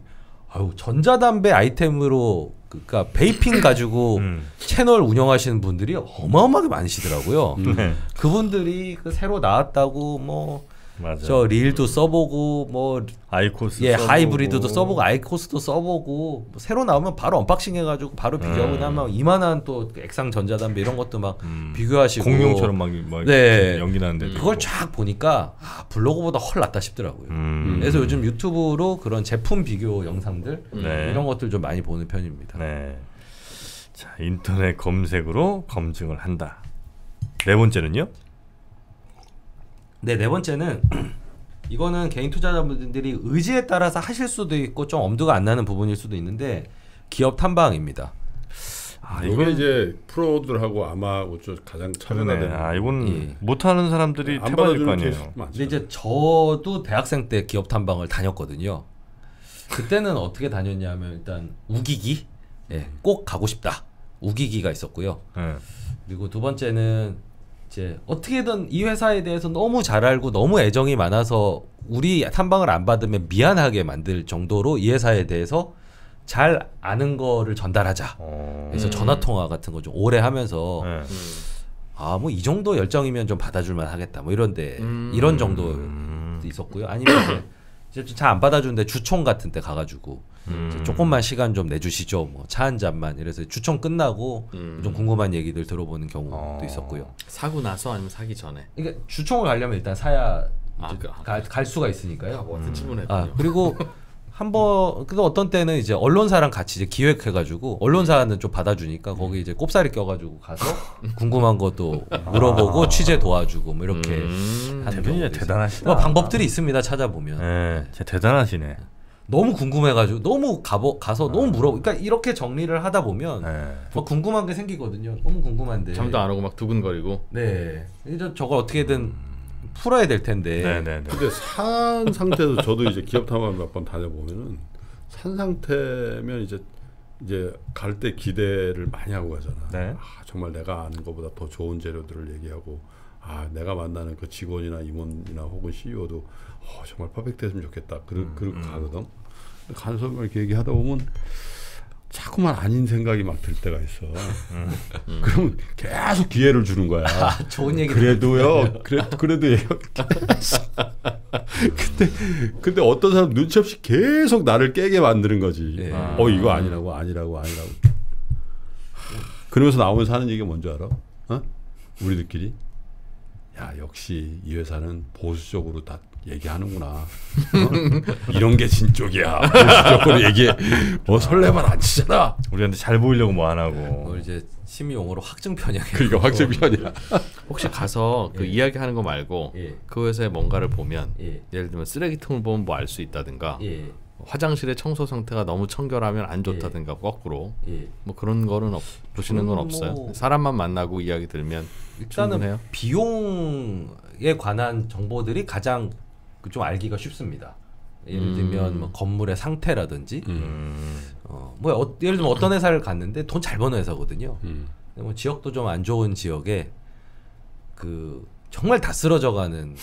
Speaker 3: 아유 전자담배 아이템으로 그러니까 vaping 가지고
Speaker 1: 음.
Speaker 3: 채널 운영하시는 분들이 어마어마하게 많으시더라고요.
Speaker 2: 음.
Speaker 1: 네.
Speaker 3: 그분들이 그 새로 나왔다고 뭐저
Speaker 1: 맞아.
Speaker 3: 릴도 써보고 뭐
Speaker 1: 아이코스
Speaker 3: 예,
Speaker 1: 써보고.
Speaker 3: 하이브리드도 써보고 아이코스도 써보고 뭐 새로 나오면 바로 unboxing 해가지고 바로 비교하고
Speaker 1: 음.
Speaker 3: 나면 이만한 또 액상 전자담배 이런 것도 막
Speaker 1: 음.
Speaker 3: 비교하시고
Speaker 1: 공룡처럼 막, 막
Speaker 3: 네.
Speaker 1: 연기 나는데
Speaker 3: 그걸 쫙 보니까 아, 블로그보다 훨 낫다 싶더라고요.
Speaker 1: 음.
Speaker 3: 그래서 요즘 유튜브로 그런 제품 비교 영상들
Speaker 1: 네.
Speaker 3: 이런 것들 좀 많이 보는 편입니다.
Speaker 1: 네. 자, 인터넷 검색으로 검증을 한다. 네 번째는요?
Speaker 3: 네, 네 번째는 이거는 개인 투자자분들이 의지에 따라서 하실 수도 있고 좀 엄두가 안 나는 부분일 수도 있는데 기업 탐방입니다.
Speaker 1: 아,
Speaker 2: 이게
Speaker 1: 이건
Speaker 2: 이제 프로들하고 아마 어쩌 가장 차별화
Speaker 1: 그러네.
Speaker 2: 되는.
Speaker 1: 아, 이건
Speaker 3: 예.
Speaker 1: 못하는 사람들이
Speaker 2: 안
Speaker 1: 태반일 거 아니에요.
Speaker 3: 근데 이제 저도 대학생 때 기업 탐방을 다녔거든요. 그때는 어떻게 다녔냐면 일단 우기기, 예, 꼭 가고 싶다. 우기기가 있었고요.
Speaker 1: 네.
Speaker 3: 그리고 두 번째는 이제 어떻게든 이 회사에 대해서 너무 잘 알고 너무 애정이 많아서 우리 탐방을 안 받으면 미안하게 만들 정도로 이 회사에 대해서 잘 아는 거를 전달하자.
Speaker 1: 어.
Speaker 3: 그래서
Speaker 4: 음.
Speaker 3: 전화 통화 같은 거 좀 오래 하면서
Speaker 1: 네.
Speaker 3: 아뭐 이 정도 열정이면 좀 받아줄만 하겠다. 뭐 이런데
Speaker 4: 음.
Speaker 3: 이런 정도
Speaker 1: 음.
Speaker 3: 있었고요. 아니면 이제 잘 안 받아주는데 주총 같은 데 가가지고
Speaker 1: 음.
Speaker 3: 조금만 시간 좀 내주시죠. 뭐 차 한 잔만 이래서 주총 끝나고
Speaker 4: 음.
Speaker 3: 좀 궁금한 얘기들 들어보는 경우도
Speaker 1: 어.
Speaker 3: 있었고요.
Speaker 4: 사고 나서 아니면 사기 전에.
Speaker 3: 그러니까 주총을 가려면 일단 사야
Speaker 4: 아, 그-
Speaker 3: 갈, 갈 수가 있으니까요.
Speaker 4: 뭐 같은 질문을
Speaker 3: 아. 그리고 한번 그래도 어떤 때는 이제 언론사랑 같이 이제 기획해가지고 언론사는 좀 받아주니까 거기 이제 꼽사리 껴가지고 가서 궁금한 것도 물어보고 취재 도와주고 뭐 이렇게
Speaker 4: 음.
Speaker 3: 하는
Speaker 1: 대단하시다.
Speaker 3: 뭐 방법들이 있습니다 찾아보면
Speaker 1: 네, 진짜 대단하시네.
Speaker 3: 너무 궁금해가지고 너무 가보 가서 너무 물어 그러니까 이렇게 정리를 하다 보면
Speaker 1: 네.
Speaker 3: 막 궁금한 게 생기거든요 너무 궁금한데
Speaker 4: 잠도 안 오고 막 두근거리고.
Speaker 3: 네 이제 저걸 어떻게든 풀어야 될 텐데
Speaker 1: 네, 네, 네.
Speaker 2: 근데 산 상태에서 저도 이제 기업 탐험 몇 번 다녀보면은 산 상태면 이제 이제 갈 때 기대를 많이 하고 가잖아.
Speaker 1: 네.
Speaker 2: 아, 정말 내가 아는 것보다 더 좋은 재료들을 얘기하고 아 내가 만나는 그 직원이나 임원이나 혹은 CEO도 어, 정말 퍼펙트했으면 좋겠다. 그러, 그러고 가거든. 간섭을 이렇게 얘기하다 보면 자꾸만 아닌 생각이 막 들 때가 있어. 그러면 계속 기회를 주는 거야.
Speaker 3: 좋은 얘기
Speaker 2: 그래도요. 그래 그래도 얘가 근데 근데 어떤 사람 눈치 없이 계속 나를 깨게 만드는 거지.
Speaker 3: 네.
Speaker 2: 어 이거 아니라고 아니라고 아니라고. 그러면서 나오면서 하는 얘기가 뭔지 알아? 어? 우리들끼리 야 역시 이 회사는 보수적으로 다 얘기하는구나. 어? 이런 게 진쪽이야. 보수적으로 얘기해. 뭐 설레발 안 치잖아.
Speaker 1: 우리한테 잘 보이려고 뭐 안 하고.
Speaker 3: 그걸 이제 심의 용어로 확증 편향
Speaker 2: 그러니까 확정편이야.
Speaker 4: 혹시 가서 그
Speaker 3: 예.
Speaker 4: 이야기하는 거 말고
Speaker 3: 예.
Speaker 4: 그 회사의 뭔가를 보면
Speaker 3: 예.
Speaker 4: 예를 들면 쓰레기통을 보면 뭐 알 수 있다든가
Speaker 3: 예.
Speaker 4: 화장실의 청소 상태가 너무 청결하면 안 좋다든가 거꾸로
Speaker 3: 예.
Speaker 4: 뭐 그런 거는 없, 보시는 건 없어요.
Speaker 3: 뭐-
Speaker 4: 사람만 만나고 이야기 들면
Speaker 3: 일단은
Speaker 4: 충분해요?
Speaker 3: 비용에 관한 정보들이 가장 그 좀 알기가 쉽습니다. 예를 들면 뭐 건물의 상태라든지
Speaker 1: 음.
Speaker 3: 어, 뭐 어, 예를 들면 어떤 회사를 갔는데 돈 잘 버는 회사거든요.
Speaker 2: 음.
Speaker 3: 근데 뭐 지역도 좀 안 좋은 지역에 그 정말 다 쓰러져가는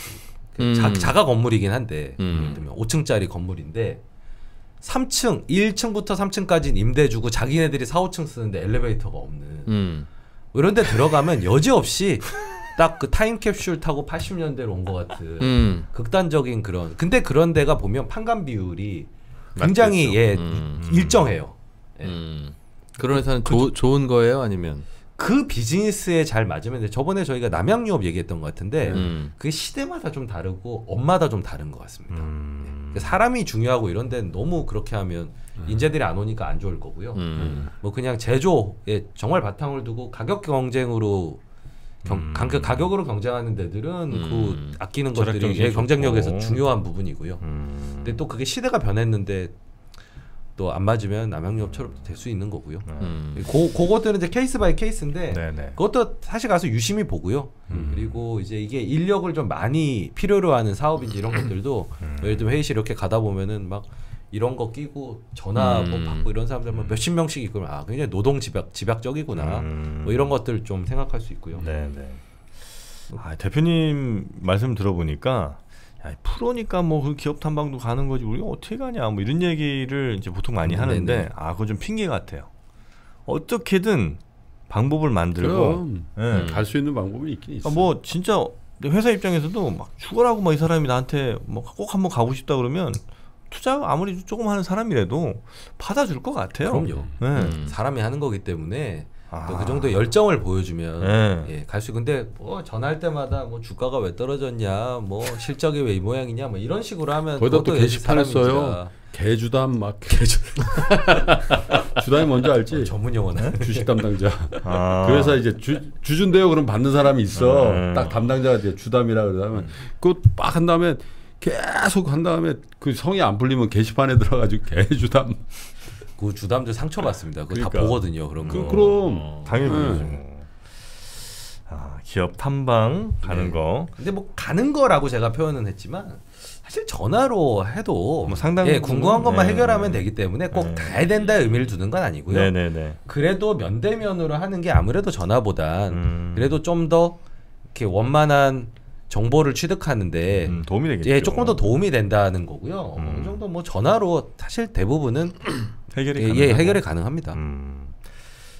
Speaker 3: 그 자,
Speaker 4: 음.
Speaker 3: 자가 건물이긴 한데
Speaker 4: 음.
Speaker 3: 예를 들면 5층짜리 건물인데 3층 1층부터 3층까지는 임대 주고 자기네들이 4, 5층 쓰는데 엘리베이터가 없는
Speaker 4: 음.
Speaker 3: 이런 데 들어가면 여지없이 딱 그 타임캡슐 타고 80년대로 온 것 같은
Speaker 4: 음.
Speaker 3: 극단적인 그런 근데 그런 데가 보면 판관 비율이 굉장히 예
Speaker 4: 음.
Speaker 3: 일정해요. 예.
Speaker 4: 음. 그런 회사는 조, 좋은 거예요, 아니면?
Speaker 3: 그 비즈니스에 잘 맞으면 돼. 저번에 저희가 남양유업 얘기했던 것 같은데
Speaker 4: 음.
Speaker 3: 그게 시대마다 좀 다르고 업마다 좀 다른 것 같습니다.
Speaker 1: 음.
Speaker 3: 그 사람이 중요하고 이런 데는 너무 그렇게 하면 인재들이 안 오니까 안 좋을 거고요.
Speaker 4: 음.
Speaker 3: 뭐 그냥 제조에 정말 바탕을 두고 가격 경쟁으로 경,
Speaker 1: 음.
Speaker 3: 가- 가격으로 경쟁하는 데들은
Speaker 4: 음.
Speaker 3: 그 아끼는 것들이 예, 경쟁력에서
Speaker 1: 좋고.
Speaker 3: 중요한 부분이고요.
Speaker 1: 음.
Speaker 3: 근데 또 그게 시대가 변했는데 또 안 맞으면 남양유업처럼 될 수 있는 거고요.
Speaker 4: 음.
Speaker 3: 고, 그것들은 이제 case by case인데
Speaker 1: 네네.
Speaker 3: 그것도 사실 가서 유심히 보고요.
Speaker 1: 음.
Speaker 3: 그리고 이제 이게 인력을 좀 많이 필요로 하는 사업인지 이런 것들도
Speaker 1: 음.
Speaker 3: 예를 들면 회의실 이렇게 가다 보면은 막 이런 거 끼고 전화 뭐
Speaker 4: 음.
Speaker 3: 받고 이런 사람들 뭐 몇십 명씩 있고 아 굉장히 노동 집약 집약적이구나
Speaker 1: 음.
Speaker 3: 뭐 이런 것들 좀 생각할 수 있고요.
Speaker 1: 네 네. 아, 대표님 말씀 들어보니까 야, 프로니까 뭐 그 기업 탐방도 가는 거지 우리가 어떻게 가냐 뭐 이런 얘기를 이제 보통 많이
Speaker 3: 음,
Speaker 1: 하는데
Speaker 3: 네네.
Speaker 1: 아 그거 좀 핑계 같아요. 어떻게든 방법을 만들고
Speaker 2: 그럼
Speaker 1: 예.
Speaker 4: 음.
Speaker 2: 갈수 있는 방법이 있긴 있어.
Speaker 1: 그러니까 뭐 진짜 회사 입장에서도 막 죽어라고 막 이 사람이 나한테 뭐 꼭 한번 가고 싶다 그러면 투자 아무리 조금 하는 사람이라도 받아줄 것 같아요.
Speaker 3: 그럼요.
Speaker 1: 네.
Speaker 4: 음.
Speaker 3: 사람이 하는 거기 때문에
Speaker 1: 아.
Speaker 3: 또그 정도 열정을 보여주면
Speaker 1: 네.
Speaker 3: 예, 갈 수. 근데 뭐 전화할 때마다 뭐 주가가 왜 떨어졌냐, 뭐 실적이 왜 이 모양이냐, 뭐 이런 식으로 하면
Speaker 2: 거기다 또 게시판을
Speaker 3: 사람인지라.
Speaker 2: 써요. 개주담 막 개주. 주담이 뭔지 알지?
Speaker 3: 전문 용어는
Speaker 2: 주식 담당자.
Speaker 1: 아.
Speaker 2: 그 회사 이제 주, 주준대요 그럼 받는 사람이 있어.
Speaker 1: 음.
Speaker 2: 딱 담당자가 돼 주담이라 그러면 그거 빡한 다음에 계속 한 다음에 그 성이 안 풀리면 게시판에 들어가지고 개주담.
Speaker 3: 그 주담도 상처받습니다. 그거 다
Speaker 2: 그러니까.
Speaker 3: 보거든요. 그런
Speaker 2: 그,
Speaker 3: 거.
Speaker 2: 그럼
Speaker 1: 당연히
Speaker 2: 네.
Speaker 1: 아, 기업 탐방 가는
Speaker 3: 네.
Speaker 1: 거.
Speaker 3: 근데 뭐 가는 거라고 제가 표현은 했지만 사실 전화로 해도
Speaker 1: 뭐 상당
Speaker 3: 예, 궁금한 것만
Speaker 1: 네.
Speaker 3: 해결하면 되기 때문에 꼭
Speaker 1: 네.
Speaker 3: 가야 된다의 의미를 두는 건 아니고요.
Speaker 1: 네네네.
Speaker 3: 그래도 면대면으로 하는 게 아무래도 전화보단
Speaker 1: 음.
Speaker 3: 그래도 좀 더 이렇게 원만한 정보를 취득하는데
Speaker 1: 음, 도움이 되겠죠.
Speaker 3: 예, 조금 더 도움이 된다는 거고요.
Speaker 1: 음.
Speaker 3: 어느 정도 뭐 전화로 사실 대부분은
Speaker 1: 해결이
Speaker 3: 예. 예, 해결이 가능합니다.
Speaker 1: 음.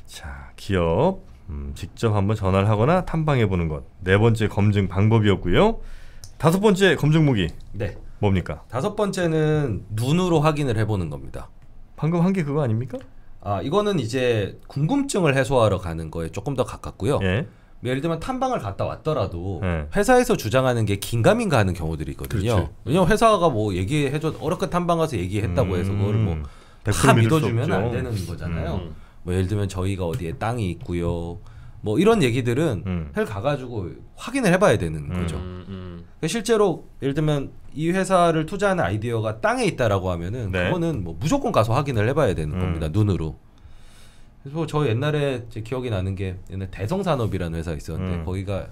Speaker 1: 자, 기업 음, 직접 한번 전화를 하거나 탐방해 보는 것. 네 번째 검증 방법이었고요. 다섯 번째 검증 무기
Speaker 3: 네.
Speaker 1: 뭡니까?
Speaker 3: 다섯 번째는 눈으로 확인을 해 보는 겁니다.
Speaker 1: 방금 한 게 그거 아닙니까?
Speaker 3: 아 이거는 이제 궁금증을 해소하러 가는 거에 조금 더 가깝고요.
Speaker 1: 예.
Speaker 3: 예를 들면 탐방을 갔다 왔더라도
Speaker 1: 네.
Speaker 3: 회사에서 주장하는 게 긴가민가 하는 경우들이 있거든요.
Speaker 2: 그렇지.
Speaker 3: 왜냐면 회사가 뭐 얘기해줘 어렵게 탐방 가서 얘기했다고 해서 그걸
Speaker 1: 뭐다100% 믿을 수
Speaker 3: 믿어주면 안. 되는 거잖아요.
Speaker 4: 음.
Speaker 3: 뭐 예를 들면 저희가 어디에 땅이 있고요. 뭐 이런 얘기들은
Speaker 1: 음.
Speaker 3: 가가지고 확인을 해봐야 되는 거죠.
Speaker 4: 음, 음.
Speaker 3: 그러니까 실제로 예를 들면 이 회사를 투자하는 아이디어가 땅에 있다라고 하면은
Speaker 1: 네.
Speaker 3: 그거는 뭐 무조건 가서 확인을 해봐야 되는
Speaker 1: 음.
Speaker 3: 겁니다 눈으로. 그래서 저 옛날에 제 기억이 나는 게 옛날 대성산업이라는 회사 가 있었는데
Speaker 1: 음.
Speaker 3: 거기가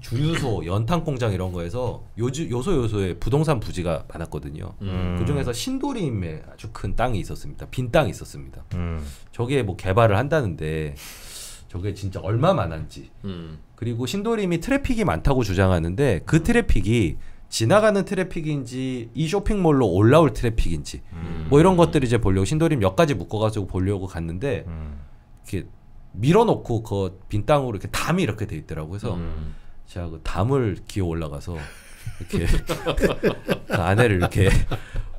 Speaker 3: 주유소, 연탄 공장 이런 거에서 요주, 요소 요소에 부동산 부지가 많았거든요.
Speaker 1: 음.
Speaker 3: 그 중에서 신도림에 아주 큰 땅이 있었습니다. 빈 땅이 있었습니다.
Speaker 1: 음.
Speaker 3: 저게 뭐 개발을 한다는데 저게 진짜 얼마만한지
Speaker 4: 음.
Speaker 3: 그리고 신도림이 트래픽이 많다고 주장하는데 그 트래픽이 지나가는 트래픽인지 이 쇼핑몰로 올라올 트래픽인지
Speaker 1: 음.
Speaker 3: 뭐 이런 것들 이제 보려고 신도림 몇 가지 묶어가지고 보려고 갔는데
Speaker 1: 음.
Speaker 3: 이렇게 밀어놓고 그 빈 땅으로 이렇게 담이 이렇게 돼 있더라고 그래서
Speaker 4: 음.
Speaker 3: 제가 그 담을 기어 올라가서 이렇게 그 안에를 이렇게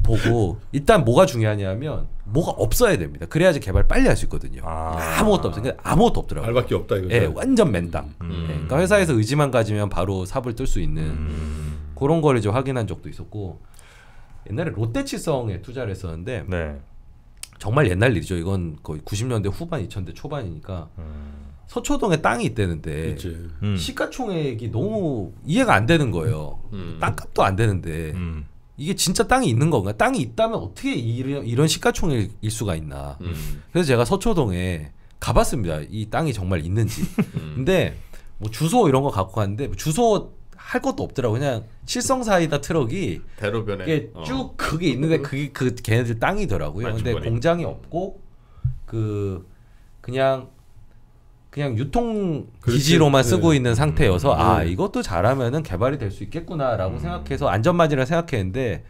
Speaker 3: 보고 일단 뭐가 중요하냐면 뭐가 없어야 됩니다. 그래야지 개발 빨리 할 수 있거든요.
Speaker 1: 아.
Speaker 3: 아무것도 없어요. 그러니까 아무것도 없더라고요.
Speaker 2: 알밖에 없다 이거죠.
Speaker 3: 예, 완전 맨땅.
Speaker 1: 음.
Speaker 3: 예, 그러니까 회사에서 의지만 가지면 바로 삽을 뜰 수 있는
Speaker 1: 음.
Speaker 3: 그런 걸 이제 확인한 적도 있었고 옛날에 롯데치성에 투자를 했었는데
Speaker 1: 네.
Speaker 3: 정말 옛날 일이죠. 이건 거의 90년대 후반, 2000대 초반이니까
Speaker 1: 음.
Speaker 3: 서초동에 땅이 있대는데.
Speaker 1: 음.
Speaker 3: 시가총액이 너무 이해가 안 되는 거예요.
Speaker 4: 음.
Speaker 3: 땅값도 안 되는데
Speaker 1: 음.
Speaker 3: 이게 진짜 땅이 있는 건가? 땅이 있다면 어떻게 이런, 이런 시가총액일 수가 있나?
Speaker 4: 음.
Speaker 3: 그래서 제가 서초동에 가봤습니다. 이 땅이 정말 있는지.
Speaker 4: 음.
Speaker 3: 근데 뭐 주소 이런 거 갖고 갔는데 뭐 주소 할 것도 없더라고 그냥 칠성 사이다 트럭이
Speaker 4: 대로변에
Speaker 3: 이게
Speaker 4: 어.
Speaker 3: 쭉 그게 있는데 그게 그 걔네들 땅이더라고요. 근데
Speaker 4: 맞춤거리.
Speaker 3: 공장이 없고 그 그냥 그냥 유통
Speaker 2: 그렇지.
Speaker 3: 기지로만
Speaker 2: 네.
Speaker 3: 쓰고 있는 상태여서 아
Speaker 2: 네.
Speaker 3: 이것도 잘하면은 개발이 될 수 있겠구나라고 생각해서 안전마진을 생각했는데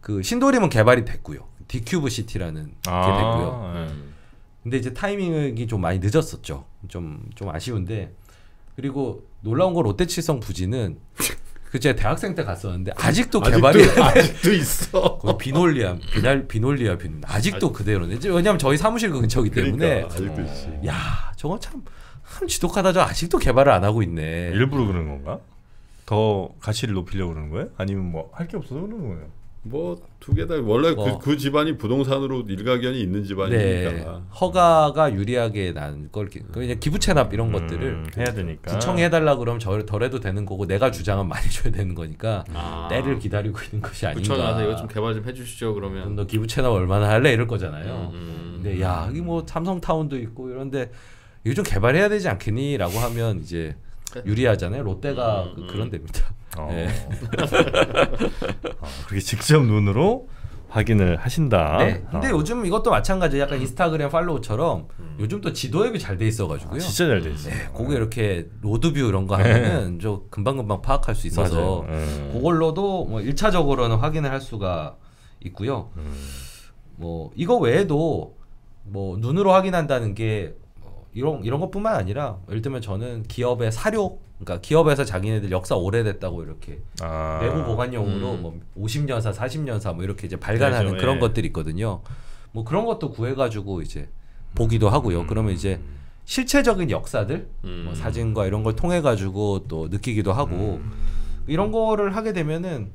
Speaker 3: 그 신도림은 개발이 됐고요. 디큐브 시티라는 게 됐고요.
Speaker 1: 예.
Speaker 3: 근데 이제 타이밍이 좀 많이 늦었었죠. 좀좀 아쉬운데 그리고 놀라운 건 롯데칠성 부지는 그 제가 대학생 때 갔었는데 아직도 개발이
Speaker 2: 아직도, 아직도 있어.
Speaker 3: 비놀리아 비날 비놀리아 빈 아직도 그대로네. 이제 왜냐면 저희 사무실 근처기 때문에
Speaker 2: 그러니까 아직도 있지.
Speaker 3: 야 저거 참, 참 지독하다. 저 아직도 개발을 안 하고 있네.
Speaker 1: 일부러 그런 건가? 더 가치를 높이려고 그러는 거예요? 아니면 뭐 할 게 없어서 그러는 거예요?
Speaker 2: 뭐 두 개 다 원래
Speaker 3: 어.
Speaker 2: 그, 그 집안이 부동산으로 일가견이 있는
Speaker 3: 네,
Speaker 2: 집안이니까.
Speaker 3: 허가가 유리하게 난걸 그냥 기부 체납 이런 것들을
Speaker 1: 음, 해야 되니까.
Speaker 3: 구청이 해달라 그러면 저 덜 해도 되는 거고 내가 주장은 많이 줘야 되는 거니까
Speaker 4: 아.
Speaker 3: 때를 기다리고 있는 것이 아닌가.
Speaker 4: 구청 가서 이거 좀 개발 좀 해주시죠 그러면.
Speaker 3: 좀더 기부 체납 얼마나 할래 이럴 거잖아요.
Speaker 4: 음.
Speaker 3: 근데 야 여기 뭐 삼성 타운도 있고 이런데 이거 좀 개발해야 되지 않겠니라고 하면 이제 유리하잖아요. 롯데가 그, 런 데입니다.
Speaker 1: 어.
Speaker 3: 네.
Speaker 1: 어, 그렇게 직접 눈으로 확인을 하신다.
Speaker 3: 네. 근데
Speaker 1: 어.
Speaker 3: 요즘 이것도 마찬가지. 약간 인스타그램 팔로우처럼 요즘 또 지도 앱이 잘 돼 있어가지고요.
Speaker 1: 아, 진짜 잘 돼 있어요.
Speaker 3: 네, 그게 이렇게 로드뷰 이런 거 하면은 저 금방 금방 파악할 수 있어서.
Speaker 1: 음.
Speaker 3: 그걸로도 뭐 1차적으로는 확인을 할 수가 있고요.
Speaker 1: 음.
Speaker 3: 뭐 이거 외에도 뭐 눈으로 확인한다는 게뭐 이런 이런 것뿐만 아니라 예를 들면 저는 기업의 사료 그러니까 기업에서 자기네들 역사 오래됐다고 이렇게
Speaker 1: 아.
Speaker 3: 내부 보관용으로
Speaker 4: 음.
Speaker 3: 뭐 50년사, 40년사 뭐 이렇게 이제 발간하는
Speaker 1: 그렇죠,
Speaker 3: 그런
Speaker 1: 예.
Speaker 3: 것들이 있거든요. 뭐 그런 것도 구해가지고 이제 보기도 하고요.
Speaker 1: 음.
Speaker 3: 그러면 이제 실체적인 역사들,
Speaker 4: 음.
Speaker 3: 뭐 사진과 이런 걸 통해 가지고 또 느끼기도 하고
Speaker 1: 음.
Speaker 3: 이런 거를 하게 되면은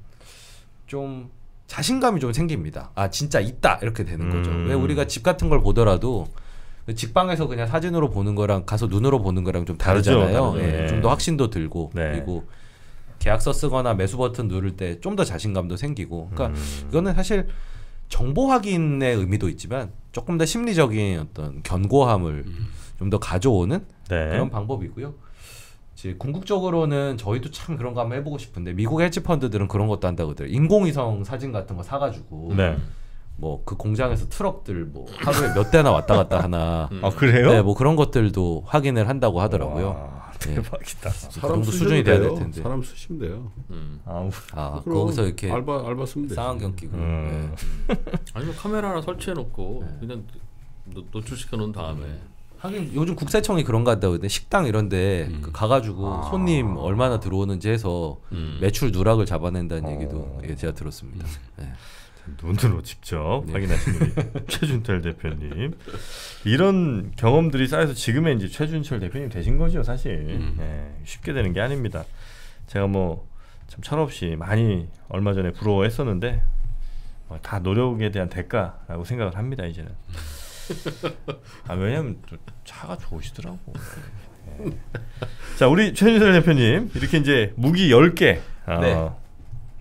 Speaker 3: 좀 자신감이 좀 생깁니다. 아 진짜 있다 이렇게 되는 거죠.
Speaker 1: 음.
Speaker 3: 왜 우리가 집 같은 걸 보더라도 그 직방에서 그냥 사진으로 보는 거랑 가서 눈으로 보는 거랑 좀 다르잖아요.
Speaker 1: 다르죠.
Speaker 3: 예,
Speaker 1: 네.
Speaker 3: 좀더 확신도 들고
Speaker 1: 네.
Speaker 3: 그리고 계약서 쓰거나 매수 버튼 누를 때 좀 더 자신감도 생기고. 그러니까
Speaker 1: 음.
Speaker 3: 이거는 사실 정보 확인의 의미도 있지만 조금 더 심리적인 어떤 견고함을 좀더 가져오는
Speaker 1: 네.
Speaker 3: 그런 방법이고요. 이제 궁극적으로는 저희도 참 그런 거 한번 해보고 싶은데 미국 헤지 펀드들은 그런 것도 한다고 그러더라고요. 인공위성 사진 같은 거 사가지고
Speaker 1: 네.
Speaker 3: 뭐 그 공장에서 트럭들 뭐 하루에 몇 대나 왔다 갔다 하나
Speaker 1: 아 그래요?
Speaker 3: 네, 뭐 그런 것들도 확인을 한다고 하더라고요.
Speaker 1: 와,
Speaker 3: 네.
Speaker 1: 대박이다.
Speaker 3: 그
Speaker 2: 사람
Speaker 3: 수준이 돼야 될
Speaker 2: 돼요.
Speaker 3: 텐데.
Speaker 2: 사람 쓰시면 돼요.
Speaker 4: 음.
Speaker 1: 아,
Speaker 3: 아
Speaker 2: 그럼
Speaker 3: 거기서 이렇게
Speaker 2: 알바 알바 쓰면 돼.
Speaker 3: 쌍안경 끼고
Speaker 1: 음.
Speaker 3: 네.
Speaker 4: 아니면 카메라 하나 설치해 놓고 그냥 노, 노출시켜 놓은 다음에
Speaker 3: 하긴 요즘 국세청이 그런 거 한다고 근데 식당 이런데
Speaker 2: 음.
Speaker 3: 그 가가지고 손님 얼마나 들어오는지 해서
Speaker 4: 음.
Speaker 3: 매출 누락을 잡아낸다는
Speaker 1: 어.
Speaker 3: 얘기도 예, 제가 들었습니다. 네.
Speaker 1: 눈으로 직접
Speaker 3: 네.
Speaker 1: 확인하신 우리 최준철 대표님 이런 경험들이 쌓여서 지금의 이제 최준철 대표님 되신 거죠 사실
Speaker 2: 음.
Speaker 1: 예, 쉽게 되는 게 아닙니다 제가 뭐 참 철없이 많이 얼마 전에 부러워했었는데 뭐다 노력에 대한 대가라고 생각을 합니다 이제는 아 왜냐면 또 차가 좋으시더라고 예. 자 우리 최준철 대표님 이렇게 이제 무기 10개 어,
Speaker 3: 네.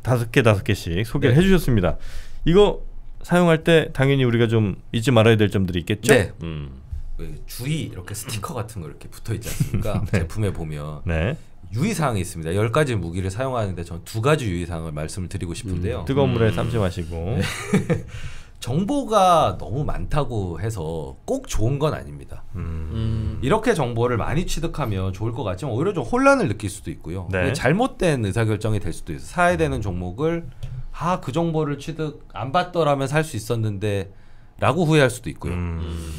Speaker 1: 다섯 개 다섯 개씩 소개를
Speaker 3: 네.
Speaker 1: 해주셨습니다. 이거 사용할 때 당연히 우리가 좀 잊지 말아야 될 점들이 있겠죠.
Speaker 3: 네.
Speaker 4: 음.
Speaker 3: 그 주의 이렇게 스티커 같은 거 이렇게 붙어 있지 않습니까? 제품에 보면
Speaker 1: 네.
Speaker 3: 유의 사항이 있습니다. 열 가지 무기를 사용하는데 전 두 가지 유의 사항을 말씀을 드리고 싶은데요.
Speaker 1: 뜨거운 물에
Speaker 4: 음.
Speaker 1: 삶지 마시고.
Speaker 3: 정보가 너무 많다고 해서 꼭 좋은 건 아닙니다.
Speaker 1: 음.
Speaker 4: 음.
Speaker 3: 이렇게 정보를 많이 취득하면 좋을 것 같지만 오히려 좀 혼란을 느낄 수도 있고요.
Speaker 1: 네.
Speaker 3: 잘못된 의사결정이 될 수도 있어요. 사야 되는 종목을 아 그 정보를 취득 안 받더라면 살 수 있었는데 라고 후회할 수도 있고요.
Speaker 1: 음.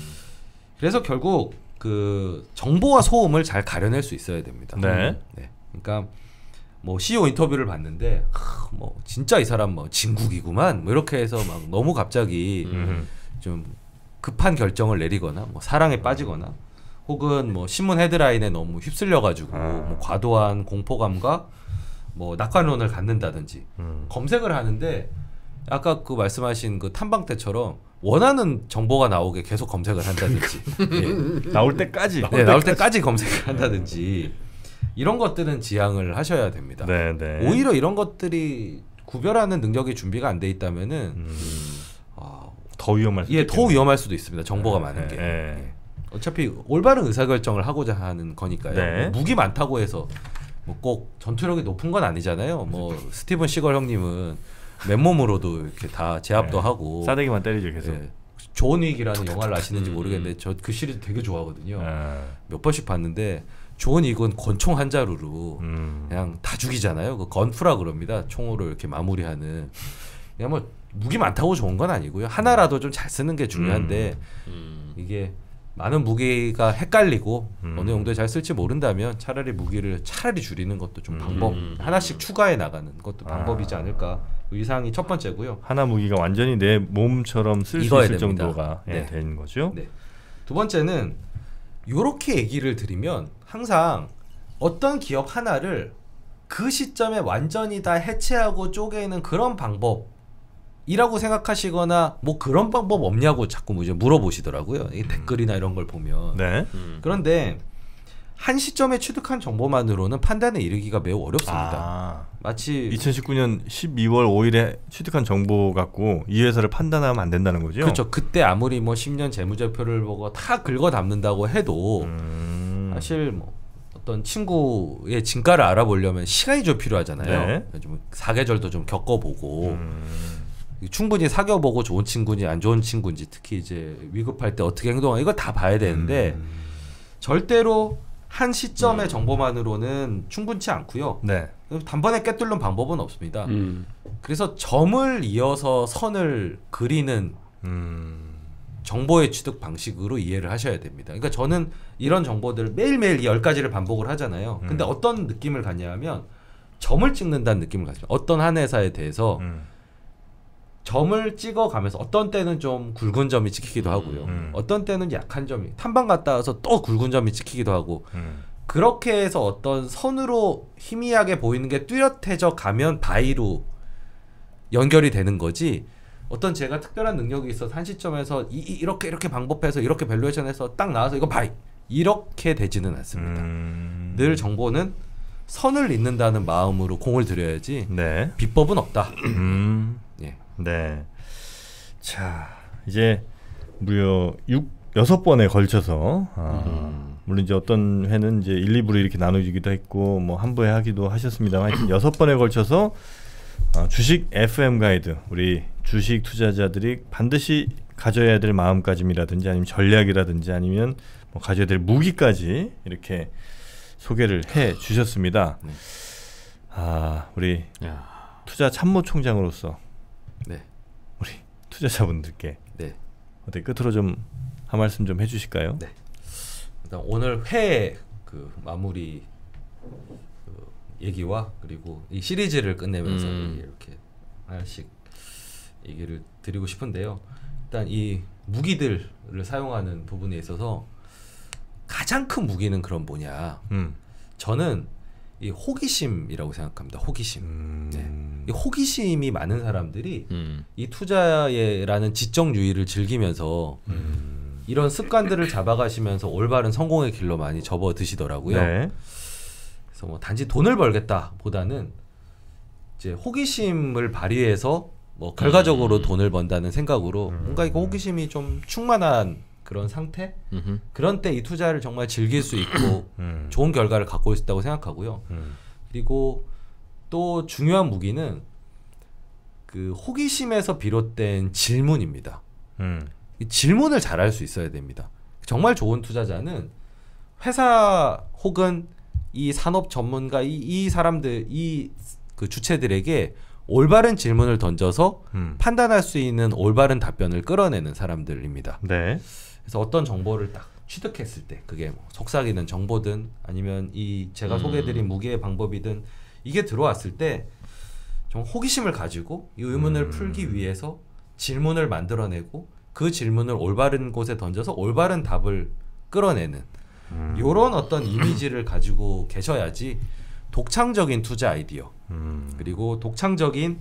Speaker 3: 그래서 결국 그 정보와 소음을 잘 가려낼 수 있어야 됩니다.
Speaker 1: 네.
Speaker 3: 그러니까 뭐 CEO 인터뷰를 봤는데 하, 뭐 진짜 이 사람 뭐 진국이구만 뭐 이렇게 해서 막 너무 갑자기
Speaker 1: 음.
Speaker 3: 좀 급한 결정을 내리거나 뭐 사랑에 빠지거나 혹은 뭐 신문 헤드라인에 너무 휩쓸려 가지고
Speaker 1: 아.
Speaker 3: 뭐 과도한 공포감과 뭐 낙관론을 갖는다든지
Speaker 1: 음.
Speaker 3: 검색을 하는데 아까 그 말씀하신 그 탐방 때처럼 원하는 정보가 나오게 계속 검색을 한다든지 예.
Speaker 1: 나올 때까지.
Speaker 3: 네, 나올 때까지 검색을 한다든지 이런 것들은 지양을 하셔야 됩니다.
Speaker 1: 네, 네.
Speaker 3: 오히려 이런 것들이 구별하는 능력이 준비가 안 돼 있다면은
Speaker 1: 음.
Speaker 3: 아,
Speaker 1: 더 위험할 수도
Speaker 3: 예, 더
Speaker 1: 있겠네요.
Speaker 3: 위험할 수도 있습니다. 정보가
Speaker 1: 네,
Speaker 3: 많은 게.
Speaker 1: 네.
Speaker 3: 예. 어차피 올바른 의사결정을 하고자 하는 거니까요.
Speaker 1: 네.
Speaker 3: 뭐 무기 많다고 해서 뭐 꼭 전투력이 높은 건 아니잖아요. 뭐 스티븐 시걸 형님은 맨몸으로도 이렇게 다 제압도
Speaker 1: 네.
Speaker 3: 하고
Speaker 1: 싸대기만 때리죠 계속.
Speaker 3: 예. 존 윅이라는 영화를 아시는지
Speaker 4: 음.
Speaker 3: 모르겠는데 저 그 시리즈 되게 좋아하거든요.
Speaker 1: 아,
Speaker 3: 몇 번씩 봤는데 존 윅은 권총 한 자루로
Speaker 1: 음.
Speaker 3: 그냥 다 죽이잖아요. 그 gun-fu라 그럽니다. 총으로 이렇게 마무리하는. 그냥 뭐 무기 많다고 좋은 건 아니고요. 하나라도 좀 잘 쓰는 게 중요한데
Speaker 4: 음.
Speaker 3: 이게 많은 무기가 헷갈리고
Speaker 1: 음.
Speaker 3: 어느 정도에 잘 쓸지 모른다면 차라리 무기를 차라리 줄이는 것도 좀
Speaker 1: 음.
Speaker 3: 방법
Speaker 4: 음.
Speaker 3: 하나씩 추가해 나가는 것도
Speaker 1: 아.
Speaker 3: 방법이지 않을까 의상이 첫 번째고요.
Speaker 1: 하나 무기가 완전히 내 몸처럼 쓸 수 있을
Speaker 3: 됩니다.
Speaker 1: 정도가 예,
Speaker 3: 네.
Speaker 1: 되는 거죠.
Speaker 3: 네. 두 번째는 요렇게 얘기를 드리면 항상 어떤 기업 하나를 그 시점에 완전히 다 해체하고 쪼개는 그런 방법 이라고 생각하시거나 뭐 그런 방법 없냐고 자꾸 이제 물어보시더라고요. 이 댓글이나 이런 걸 보면.
Speaker 1: 네.
Speaker 4: 음.
Speaker 3: 그런데 한 시점에 취득한 정보만으로는 판단에 이르기가 매우 어렵습니다.
Speaker 1: 아,
Speaker 3: 마치
Speaker 1: 2019년 12월 5일에 취득한 정보 갖고 이 회사를 판단하면 안 된다는 거죠.
Speaker 3: 그렇죠. 그때 아무리 뭐 10년 재무제표를 보고 다 긁어 담는다고 해도
Speaker 1: 음.
Speaker 3: 사실 뭐 어떤 친구의 진가를 알아보려면 시간이 좀 필요하잖아요.
Speaker 1: 네.
Speaker 3: 좀 사계절도 좀 겪어보고
Speaker 1: 음.
Speaker 3: 충분히 사귀어보고 좋은 친구인지 안 좋은 친구인지 특히 이제 위급할 때 어떻게 행동하 이걸 다 봐야 되는데
Speaker 1: 음.
Speaker 3: 절대로 한 시점의 정보만으로는 충분치 않고요.
Speaker 1: 네.
Speaker 3: 단번에 꿰뚫는 방법은 없습니다.
Speaker 2: 음.
Speaker 3: 그래서 점을 이어서 선을 그리는
Speaker 1: 음.
Speaker 3: 정보의 취득 방식으로 이해를 하셔야 됩니다. 그러니까 저는 이런 정보들 매일매일 이열 가지를 반복을 하잖아요. 근데
Speaker 1: 음.
Speaker 3: 어떤 느낌을 갖냐 하면 점을 찍는다는 느낌을 갖죠. 어떤 한 회사에 대해서
Speaker 1: 음.
Speaker 3: 점을 찍어 가면서 어떤 때는 좀 굵은 점이 찍히기도 하고요.
Speaker 1: 음.
Speaker 3: 어떤 때는 약한 점이 탐방 갔다 와서 또 굵은 점이 찍히기도 하고
Speaker 1: 음.
Speaker 3: 그렇게 해서 어떤 선으로 희미하게 보이는 게 뚜렷해져 가면 바이로 연결이 되는 거지. 어떤 제가 특별한 능력이 있어서 한 시점에서 이, 이- 이렇게 이렇게 방법해서 이렇게 valuation해서 딱 나와서 이거 buy 이렇게 되지는 않습니다.
Speaker 1: 음.
Speaker 3: 늘 정보는 선을 잇는다는 마음으로 공을 들여야지
Speaker 1: 네.
Speaker 3: 비법은 없다.
Speaker 1: 네. 자, 이제 무려 6 여섯 번에 걸쳐서 아,
Speaker 4: 음.
Speaker 1: 물론 이제 어떤 회는 이제 1, 2부로 이렇게 나누기도 했고 뭐 한 부에 하기도 하셨습니다만 하여튼 여섯 번에 걸쳐서 아, 주식 FM 가이드 우리 주식 투자자들이 반드시 가져야 될 마음가짐이라든지 아니면 전략이라든지 아니면 뭐 가져야 될 무기까지 이렇게 소개를 해 주셨습니다.
Speaker 3: 네.
Speaker 1: 아, 우리
Speaker 4: 야.
Speaker 1: 투자 참모 총장으로서
Speaker 3: 네.
Speaker 1: 우리 투자자분들께
Speaker 3: 네.
Speaker 1: 어떻게 끝으로 좀 한 말씀 좀 해주실까요?
Speaker 3: 네. 일단 오늘 회 그 마무리 그 얘기와 그리고 이 시리즈를 끝내면서
Speaker 4: 음.
Speaker 3: 이렇게 하나씩 얘기를 드리고 싶은데요. 일단 이 무기들을 사용하는 부분에 있어서 가장 큰 무기는 그럼 뭐냐?
Speaker 1: 음.
Speaker 3: 저는 이 호기심이라고 생각합니다. 호기심.
Speaker 1: 음.
Speaker 3: 네. 이 호기심이 많은 사람들이
Speaker 4: 음.
Speaker 3: 이 투자에라는 지적 유의를 즐기면서
Speaker 1: 음.
Speaker 3: 이런 습관들을 잡아가시면서 올바른 성공의 길로 많이 접어 드시더라고요.
Speaker 1: 네.
Speaker 3: 그래서 뭐 단지 돈을 벌겠다보다는 이제 호기심을 발휘해서 뭐 결과적으로
Speaker 4: 음.
Speaker 3: 돈을 번다는 생각으로
Speaker 1: 음.
Speaker 3: 뭔가 이거 호기심이 좀 충만한 그런 상태
Speaker 4: 음흠.
Speaker 3: 그런 때 이 투자를 정말 즐길 수 있고
Speaker 1: 음.
Speaker 3: 좋은 결과를 갖고 있다고 생각하고요.
Speaker 1: 음.
Speaker 3: 그리고 또 중요한 무기는 그 호기심에서 비롯된 질문입니다.
Speaker 1: 음.
Speaker 3: 이 질문을 잘할 수 있어야 됩니다. 정말 좋은 투자자는 회사 혹은 이 산업 전문가 이, 이 사람들 이 그 주체들에게 올바른 질문을 던져서
Speaker 1: 음.
Speaker 3: 판단할 수 있는 올바른 답변을 끌어내는 사람들입니다.
Speaker 1: 네.
Speaker 3: 그래서 어떤 정보를 딱 취득했을 때 그게 뭐 속삭이는 정보든 아니면 이 제가
Speaker 4: 음.
Speaker 3: 소개해드린 무기의 방법이든 이게 들어왔을 때 좀 호기심을 가지고 이 의문을
Speaker 1: 음.
Speaker 3: 풀기 위해서 질문을 만들어내고 그 질문을 올바른 곳에 던져서 올바른 답을 끌어내는
Speaker 1: 음.
Speaker 3: 이런 어떤 이미지를 가지고 계셔야지 독창적인 투자 아이디어
Speaker 1: 음.
Speaker 3: 그리고 독창적인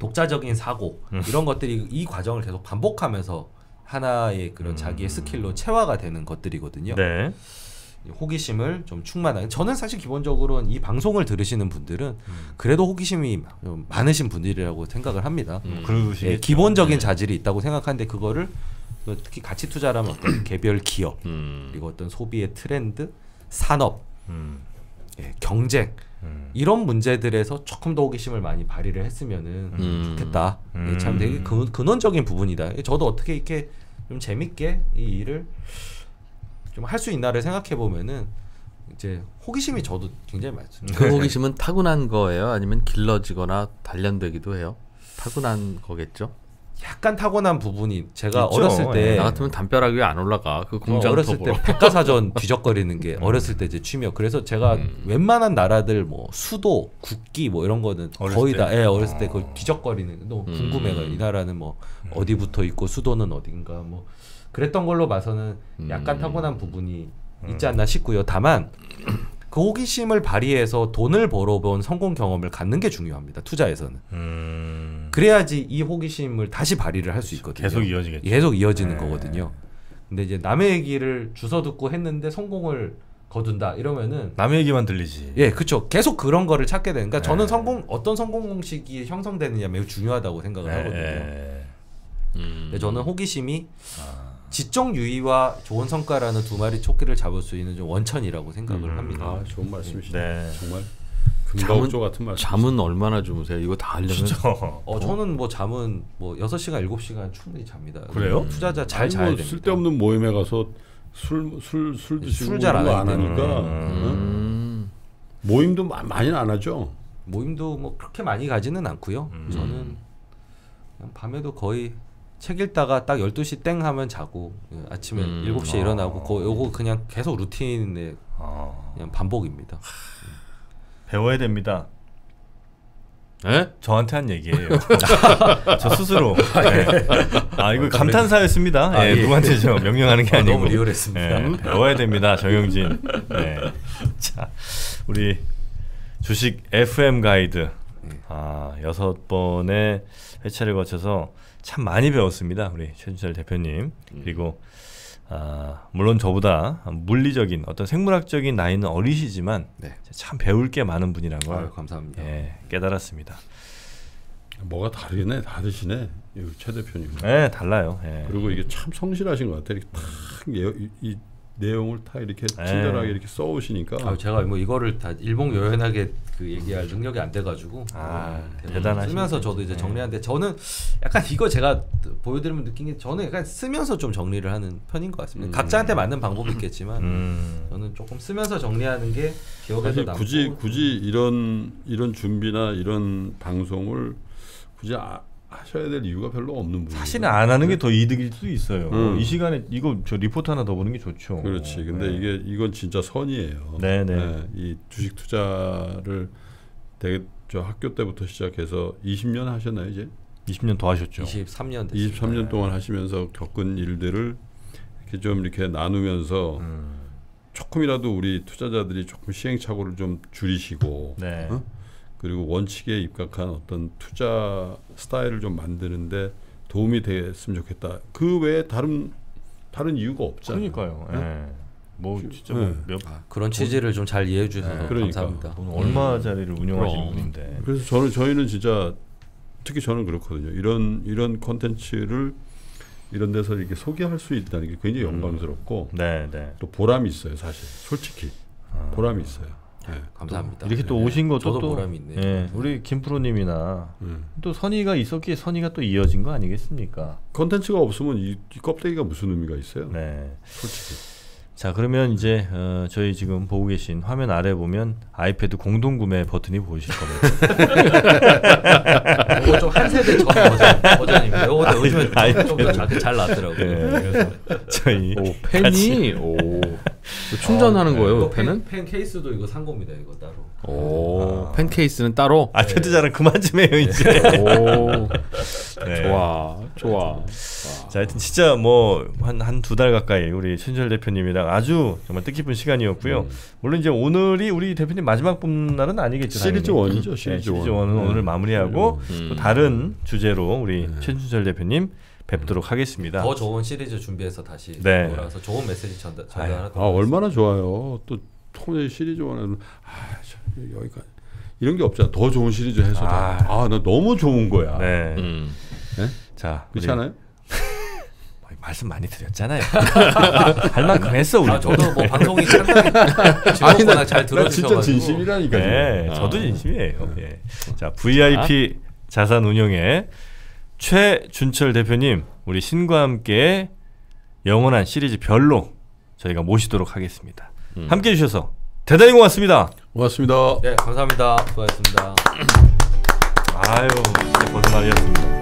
Speaker 3: 독자적인 사고
Speaker 1: 음.
Speaker 3: 이런 것들이 이 과정을 계속 반복하면서 하나의 그런
Speaker 1: 음.
Speaker 3: 자기의 스킬로 체화가 되는 것들이거든요.
Speaker 1: 네.
Speaker 3: 이 호기심을 좀 충만하게 저는 사실 기본적으로는 이 방송을 들으시는 분들은 그래도 호기심이 좀 많으신 분들이라고 생각을 합니다.
Speaker 4: 음.
Speaker 1: 그러시겠죠.
Speaker 3: 예, 기본적인
Speaker 1: 네.
Speaker 3: 자질이 있다고 생각하는데 그거를 그 특히 가치 투자라면 어떤 개별 기업
Speaker 4: 음.
Speaker 3: 그리고 어떤 소비의 트렌드, 산업
Speaker 1: 음.
Speaker 3: 예, 경쟁
Speaker 1: 음.
Speaker 3: 이런 문제들에서 조금 더 호기심을 많이 발휘를 했으면은
Speaker 4: 음.
Speaker 3: 좋겠다.
Speaker 1: 음.
Speaker 3: 예, 참 되게 근, 근원적인 부분이다. 예, 저도 어떻게 이렇게 좀 재밌게 이 일을 좀 할 수 있나를 생각해 보면은 이제 호기심이 저도 굉장히 많습니다.
Speaker 4: 그 호기심은 타고난 거예요? 아니면 길러지거나 단련되기도 해요? 타고난 거겠죠?
Speaker 3: 약간 타고난 부분이 제가
Speaker 1: 있죠.
Speaker 3: 어렸을 때
Speaker 4: 나 같으면 담벼락 위에 안 올라가. 그
Speaker 3: 어,
Speaker 4: 공장
Speaker 3: 어렸을 때
Speaker 4: 톱으로.
Speaker 3: 백과사전 뒤적거리는 게 어렸을 때 제 취미요. 그래서 제가
Speaker 4: 음.
Speaker 3: 웬만한 나라들 뭐 수도, 국기 뭐 이런 거는
Speaker 1: 어렸을
Speaker 3: 거의
Speaker 1: 때?
Speaker 3: 다 예, 어렸을 때
Speaker 1: 어.
Speaker 3: 그걸 뒤적거리는 너무
Speaker 4: 음.
Speaker 3: 궁금해가 이 나라는 뭐 어디 붙어 있고 수도는 어딘가 뭐 그랬던 걸로 봐서는 약간
Speaker 4: 음.
Speaker 3: 타고난 부분이 있지 않나 싶고요. 다만 그 호기심을 발휘해서 돈을 벌어본 성공 경험을 갖는 게 중요합니다. 투자에서는
Speaker 1: 음.
Speaker 3: 그래야지 이 호기심을 다시 발휘를 할 수 있거든요.
Speaker 1: 계속 이어지겠죠.
Speaker 3: 계속 이어지는
Speaker 1: 네.
Speaker 3: 거거든요. 근데 이제 남의 얘기를 주워 듣고 했는데 성공을 거둔다 이러면은
Speaker 1: 남의 얘기만 들리지.
Speaker 3: 예, 그렇죠. 계속 그런 거를 찾게 되는. 그러니까
Speaker 1: 네.
Speaker 3: 저는 성공 어떤 성공 공식이 형성되느냐 매우 중요하다고 생각을 하거든요.
Speaker 1: 예.
Speaker 4: 음.
Speaker 3: 근데 저는 호기심이
Speaker 1: 아.
Speaker 3: 지적 유의와 좋은 성과라는 두 마리 토끼를 잡을 수 있는 좀 원천이라고 생각을
Speaker 1: 음.
Speaker 3: 합니다.
Speaker 2: 아 좋은 말씀이시네.
Speaker 1: 네.
Speaker 2: 정말
Speaker 4: 잠은-
Speaker 2: 같은 말씀.
Speaker 4: 잠은 얼마나 주무세요? 이거 다 하려면
Speaker 1: 그죠.
Speaker 3: 어, 저는 뭐 잠은 뭐 6시간, 7시간 충분히 잡니다.
Speaker 1: 그래요?
Speaker 3: 투자자 잘
Speaker 2: 아니,
Speaker 3: 자야
Speaker 2: 뭐
Speaker 3: 됩니다.
Speaker 2: 쓸데없는 모임에 가서 술 술술 드시고
Speaker 3: 술잘안 하기
Speaker 2: 하니까
Speaker 1: 때문에.
Speaker 2: 응?
Speaker 4: 음.
Speaker 2: 모임도 마- 많이는 안 하죠.
Speaker 3: 모임도 뭐 그렇게 많이 가지는 않고요.
Speaker 1: 음.
Speaker 3: 저는 밤에도 거의 책 읽다가 딱 12시 땡 하면 자고 예, 아침에
Speaker 4: 음.
Speaker 3: 7시에 일어나고 거, 요거 그냥 계속 루틴의
Speaker 1: 어.
Speaker 3: 그냥 반복입니다.
Speaker 1: 배워야 됩니다.
Speaker 4: 에?
Speaker 1: 저한테 한 얘기예요. 저 스스로. 네. 아 이거 감탄사였습니다.
Speaker 3: 아,
Speaker 1: 예,
Speaker 3: 예.
Speaker 1: 누구한테 저 명령하는 게
Speaker 3: 아,
Speaker 1: 아니고.
Speaker 3: 너무 리얼했습니다.
Speaker 1: 예, 배워야 됩니다, 정영진. 네. 자, 우리 주식 FM 가이드 아 여섯 번의 회차를 거쳐서 참 많이 배웠습니다, 우리 최준철 대표님. 그리고 아 물론 저보다 물리적인 어떤 생물학적인 나이는 어리시지만
Speaker 3: 네.
Speaker 1: 참 배울 게 많은 분이란 걸
Speaker 3: 아유, 감사합니다.
Speaker 1: 예, 깨달았습니다.
Speaker 2: 뭐가 다르네, 다르시네. 이최 대표님.
Speaker 1: 네, 달라요. 예.
Speaker 2: 그리고 이게 참 성실하신 것 같아요. 이렇게 탁 예, 이, 이 내용을 다 이렇게
Speaker 1: 네.
Speaker 2: 친절하게 이렇게 써오시니까
Speaker 3: 아, 제가 뭐 이거를 다 일봉요연하게 그 얘기할 능력이 안 돼가지고
Speaker 1: 아,
Speaker 3: 음,
Speaker 1: 대단하십니다.
Speaker 3: 쓰면서 저도 이제
Speaker 1: 네.
Speaker 3: 정리하는데 저는 약간 이거 제가 보여드리면 느낀 게 저는 약간 쓰면서 좀 정리를 하는 편인 것 같습니다.
Speaker 2: 음.
Speaker 3: 각자한테 맞는 방법이 있겠지만
Speaker 1: 음.
Speaker 3: 저는 조금 쓰면서 정리하는 게 기억에도
Speaker 2: 사실
Speaker 3: 남고
Speaker 2: 굳이 굳이 이런 이런 준비나 이런 방송을 굳이 아, 하셔야 될 이유가 별로 없는 분이에요.
Speaker 1: 사실은 안 하는 게 더 이득일 수도 있어요.
Speaker 2: 음.
Speaker 1: 이 시간에 이거 저 리포트 하나 더 보는 게 좋죠.
Speaker 2: 그렇지. 근데
Speaker 1: 네.
Speaker 2: 이게 이건 진짜 선이에요.
Speaker 1: 네, 네.
Speaker 2: 이 주식 투자를 되게 저 학교 때부터 시작해서 20년 하셨나요 이제?
Speaker 1: 20년 더 하셨죠.
Speaker 3: 23년 됐습니다.
Speaker 2: 23년 동안 하시면서 겪은 일들을 이렇게 좀 이렇게 나누면서
Speaker 1: 음.
Speaker 2: 조금이라도 우리 투자자들이 조금 시행착오를 좀 줄이시고
Speaker 1: 네.
Speaker 2: 어? 그리고 원칙에 입각한 어떤 투자 스타일을 좀 만드는데 도움이 됐으면 좋겠다. 그 외에 다른 다른 이유가 없잖아요.
Speaker 1: 그러니까요.
Speaker 2: 네?
Speaker 1: 예. 뭐 진짜
Speaker 2: 네.
Speaker 1: 뭐 몇,
Speaker 3: 아, 그런 취지를 좀잘 이해해 주셔서
Speaker 1: 네,
Speaker 2: 그러니까.
Speaker 3: 감사합니다.
Speaker 1: 돈 얼마짜리를 운영하시는
Speaker 4: 그럼.
Speaker 1: 분인데.
Speaker 2: 그래서 저는 저희는 진짜 특히 저는 그렇거든요. 이런 이런 컨텐츠를 이런 데서 이렇게 소개할 수 있다는 게 굉장히 영광스럽고
Speaker 1: 네, 네.
Speaker 2: 또 보람이 있어요. 사실 솔직히 보람이 있어요. 네.
Speaker 3: 감사합니다.
Speaker 1: 이렇게 또 오신 것도
Speaker 3: 저도
Speaker 1: 또
Speaker 3: 보람이 있네요.
Speaker 1: 예, 우리 김프로님이나
Speaker 2: 음.
Speaker 1: 또 선의가 있었기에 선의가 또 이어진 거 아니겠습니까?
Speaker 2: 컨텐츠가 없으면 이, 이 껍데기가 무슨 의미가 있어요?
Speaker 1: 네.
Speaker 2: 솔직히.
Speaker 1: 자 그러면 이제 어, 저희 지금 보고 계신 화면 아래 보면 아이패드 공동 구매 버튼이 보이실 겁니다.
Speaker 3: 이거 좀한 세대 전 버전, 버전입니다. 이거 요즘에 좀더 잘 나왔더라고요.
Speaker 1: 네. 저희
Speaker 4: 오 펜이 오 충전하는 거예요
Speaker 3: 이거
Speaker 4: 펜은?
Speaker 3: 펜, 펜 케이스도 이거 산 겁니다. 이거 따로.
Speaker 4: 오펜 케이스는 따로.
Speaker 1: 아이패드 자랑 그만 좀 해요 이제.
Speaker 4: 오
Speaker 1: 네.
Speaker 4: 좋아 좋아.
Speaker 1: 자, 하여튼 진짜 뭐 한 한 두 달 가까이 우리 신철 대표님이랑 아주 정말 뜻깊은 시간이었고요.
Speaker 2: 음.
Speaker 1: 물론 이제 오늘이 우리 대표님 마지막 본 날은 아니겠죠.
Speaker 2: 시리즈. 원이죠,
Speaker 1: 네,
Speaker 2: 시리즈
Speaker 1: 시리즈
Speaker 2: 원.
Speaker 1: 원은
Speaker 2: 네.
Speaker 1: 오늘 마무리하고
Speaker 4: 음.
Speaker 1: 또 다른 주제로 우리
Speaker 2: 네.
Speaker 1: 최준철 대표님 뵙도록 하겠습니다.
Speaker 3: 더 좋은 시리즈 준비해서 다시
Speaker 1: 네.
Speaker 3: 돌아와서 좋은 메시지 전달
Speaker 2: 아
Speaker 3: 전달하도록
Speaker 2: 얼마나 좋아요. 또 통일 시리즈 원에는 아 참, 여기까지 이런 게 없잖아. 더 좋은 시리즈 해서
Speaker 1: 아.
Speaker 2: 아나 너무 좋은 거야.
Speaker 1: 네.
Speaker 4: 음.
Speaker 1: 자, 우리-
Speaker 2: 그렇지 않아요?
Speaker 1: 말씀 많이 드렸잖아요. 할 만큼 했어 우리.
Speaker 3: 아, 저도 뭐 방송이 상당히 즐겁거나
Speaker 2: 잘나 진짜
Speaker 3: 들어주셔가지고
Speaker 2: 진심이라니까.
Speaker 1: 네,
Speaker 4: 아.
Speaker 1: 저도 진심이에요. 예. 자, VIP 자산 운용의 최준철 대표님, 우리 신과 함께 영원한 시리즈 별로 저희가 모시도록 하겠습니다.
Speaker 4: 음.
Speaker 1: 함께 해주셔서 대단히 고맙습니다.
Speaker 2: 고맙습니다.
Speaker 3: 네 감사합니다 수고하셨습니다.
Speaker 1: 아유, 진짜 고생 많으셨습니다.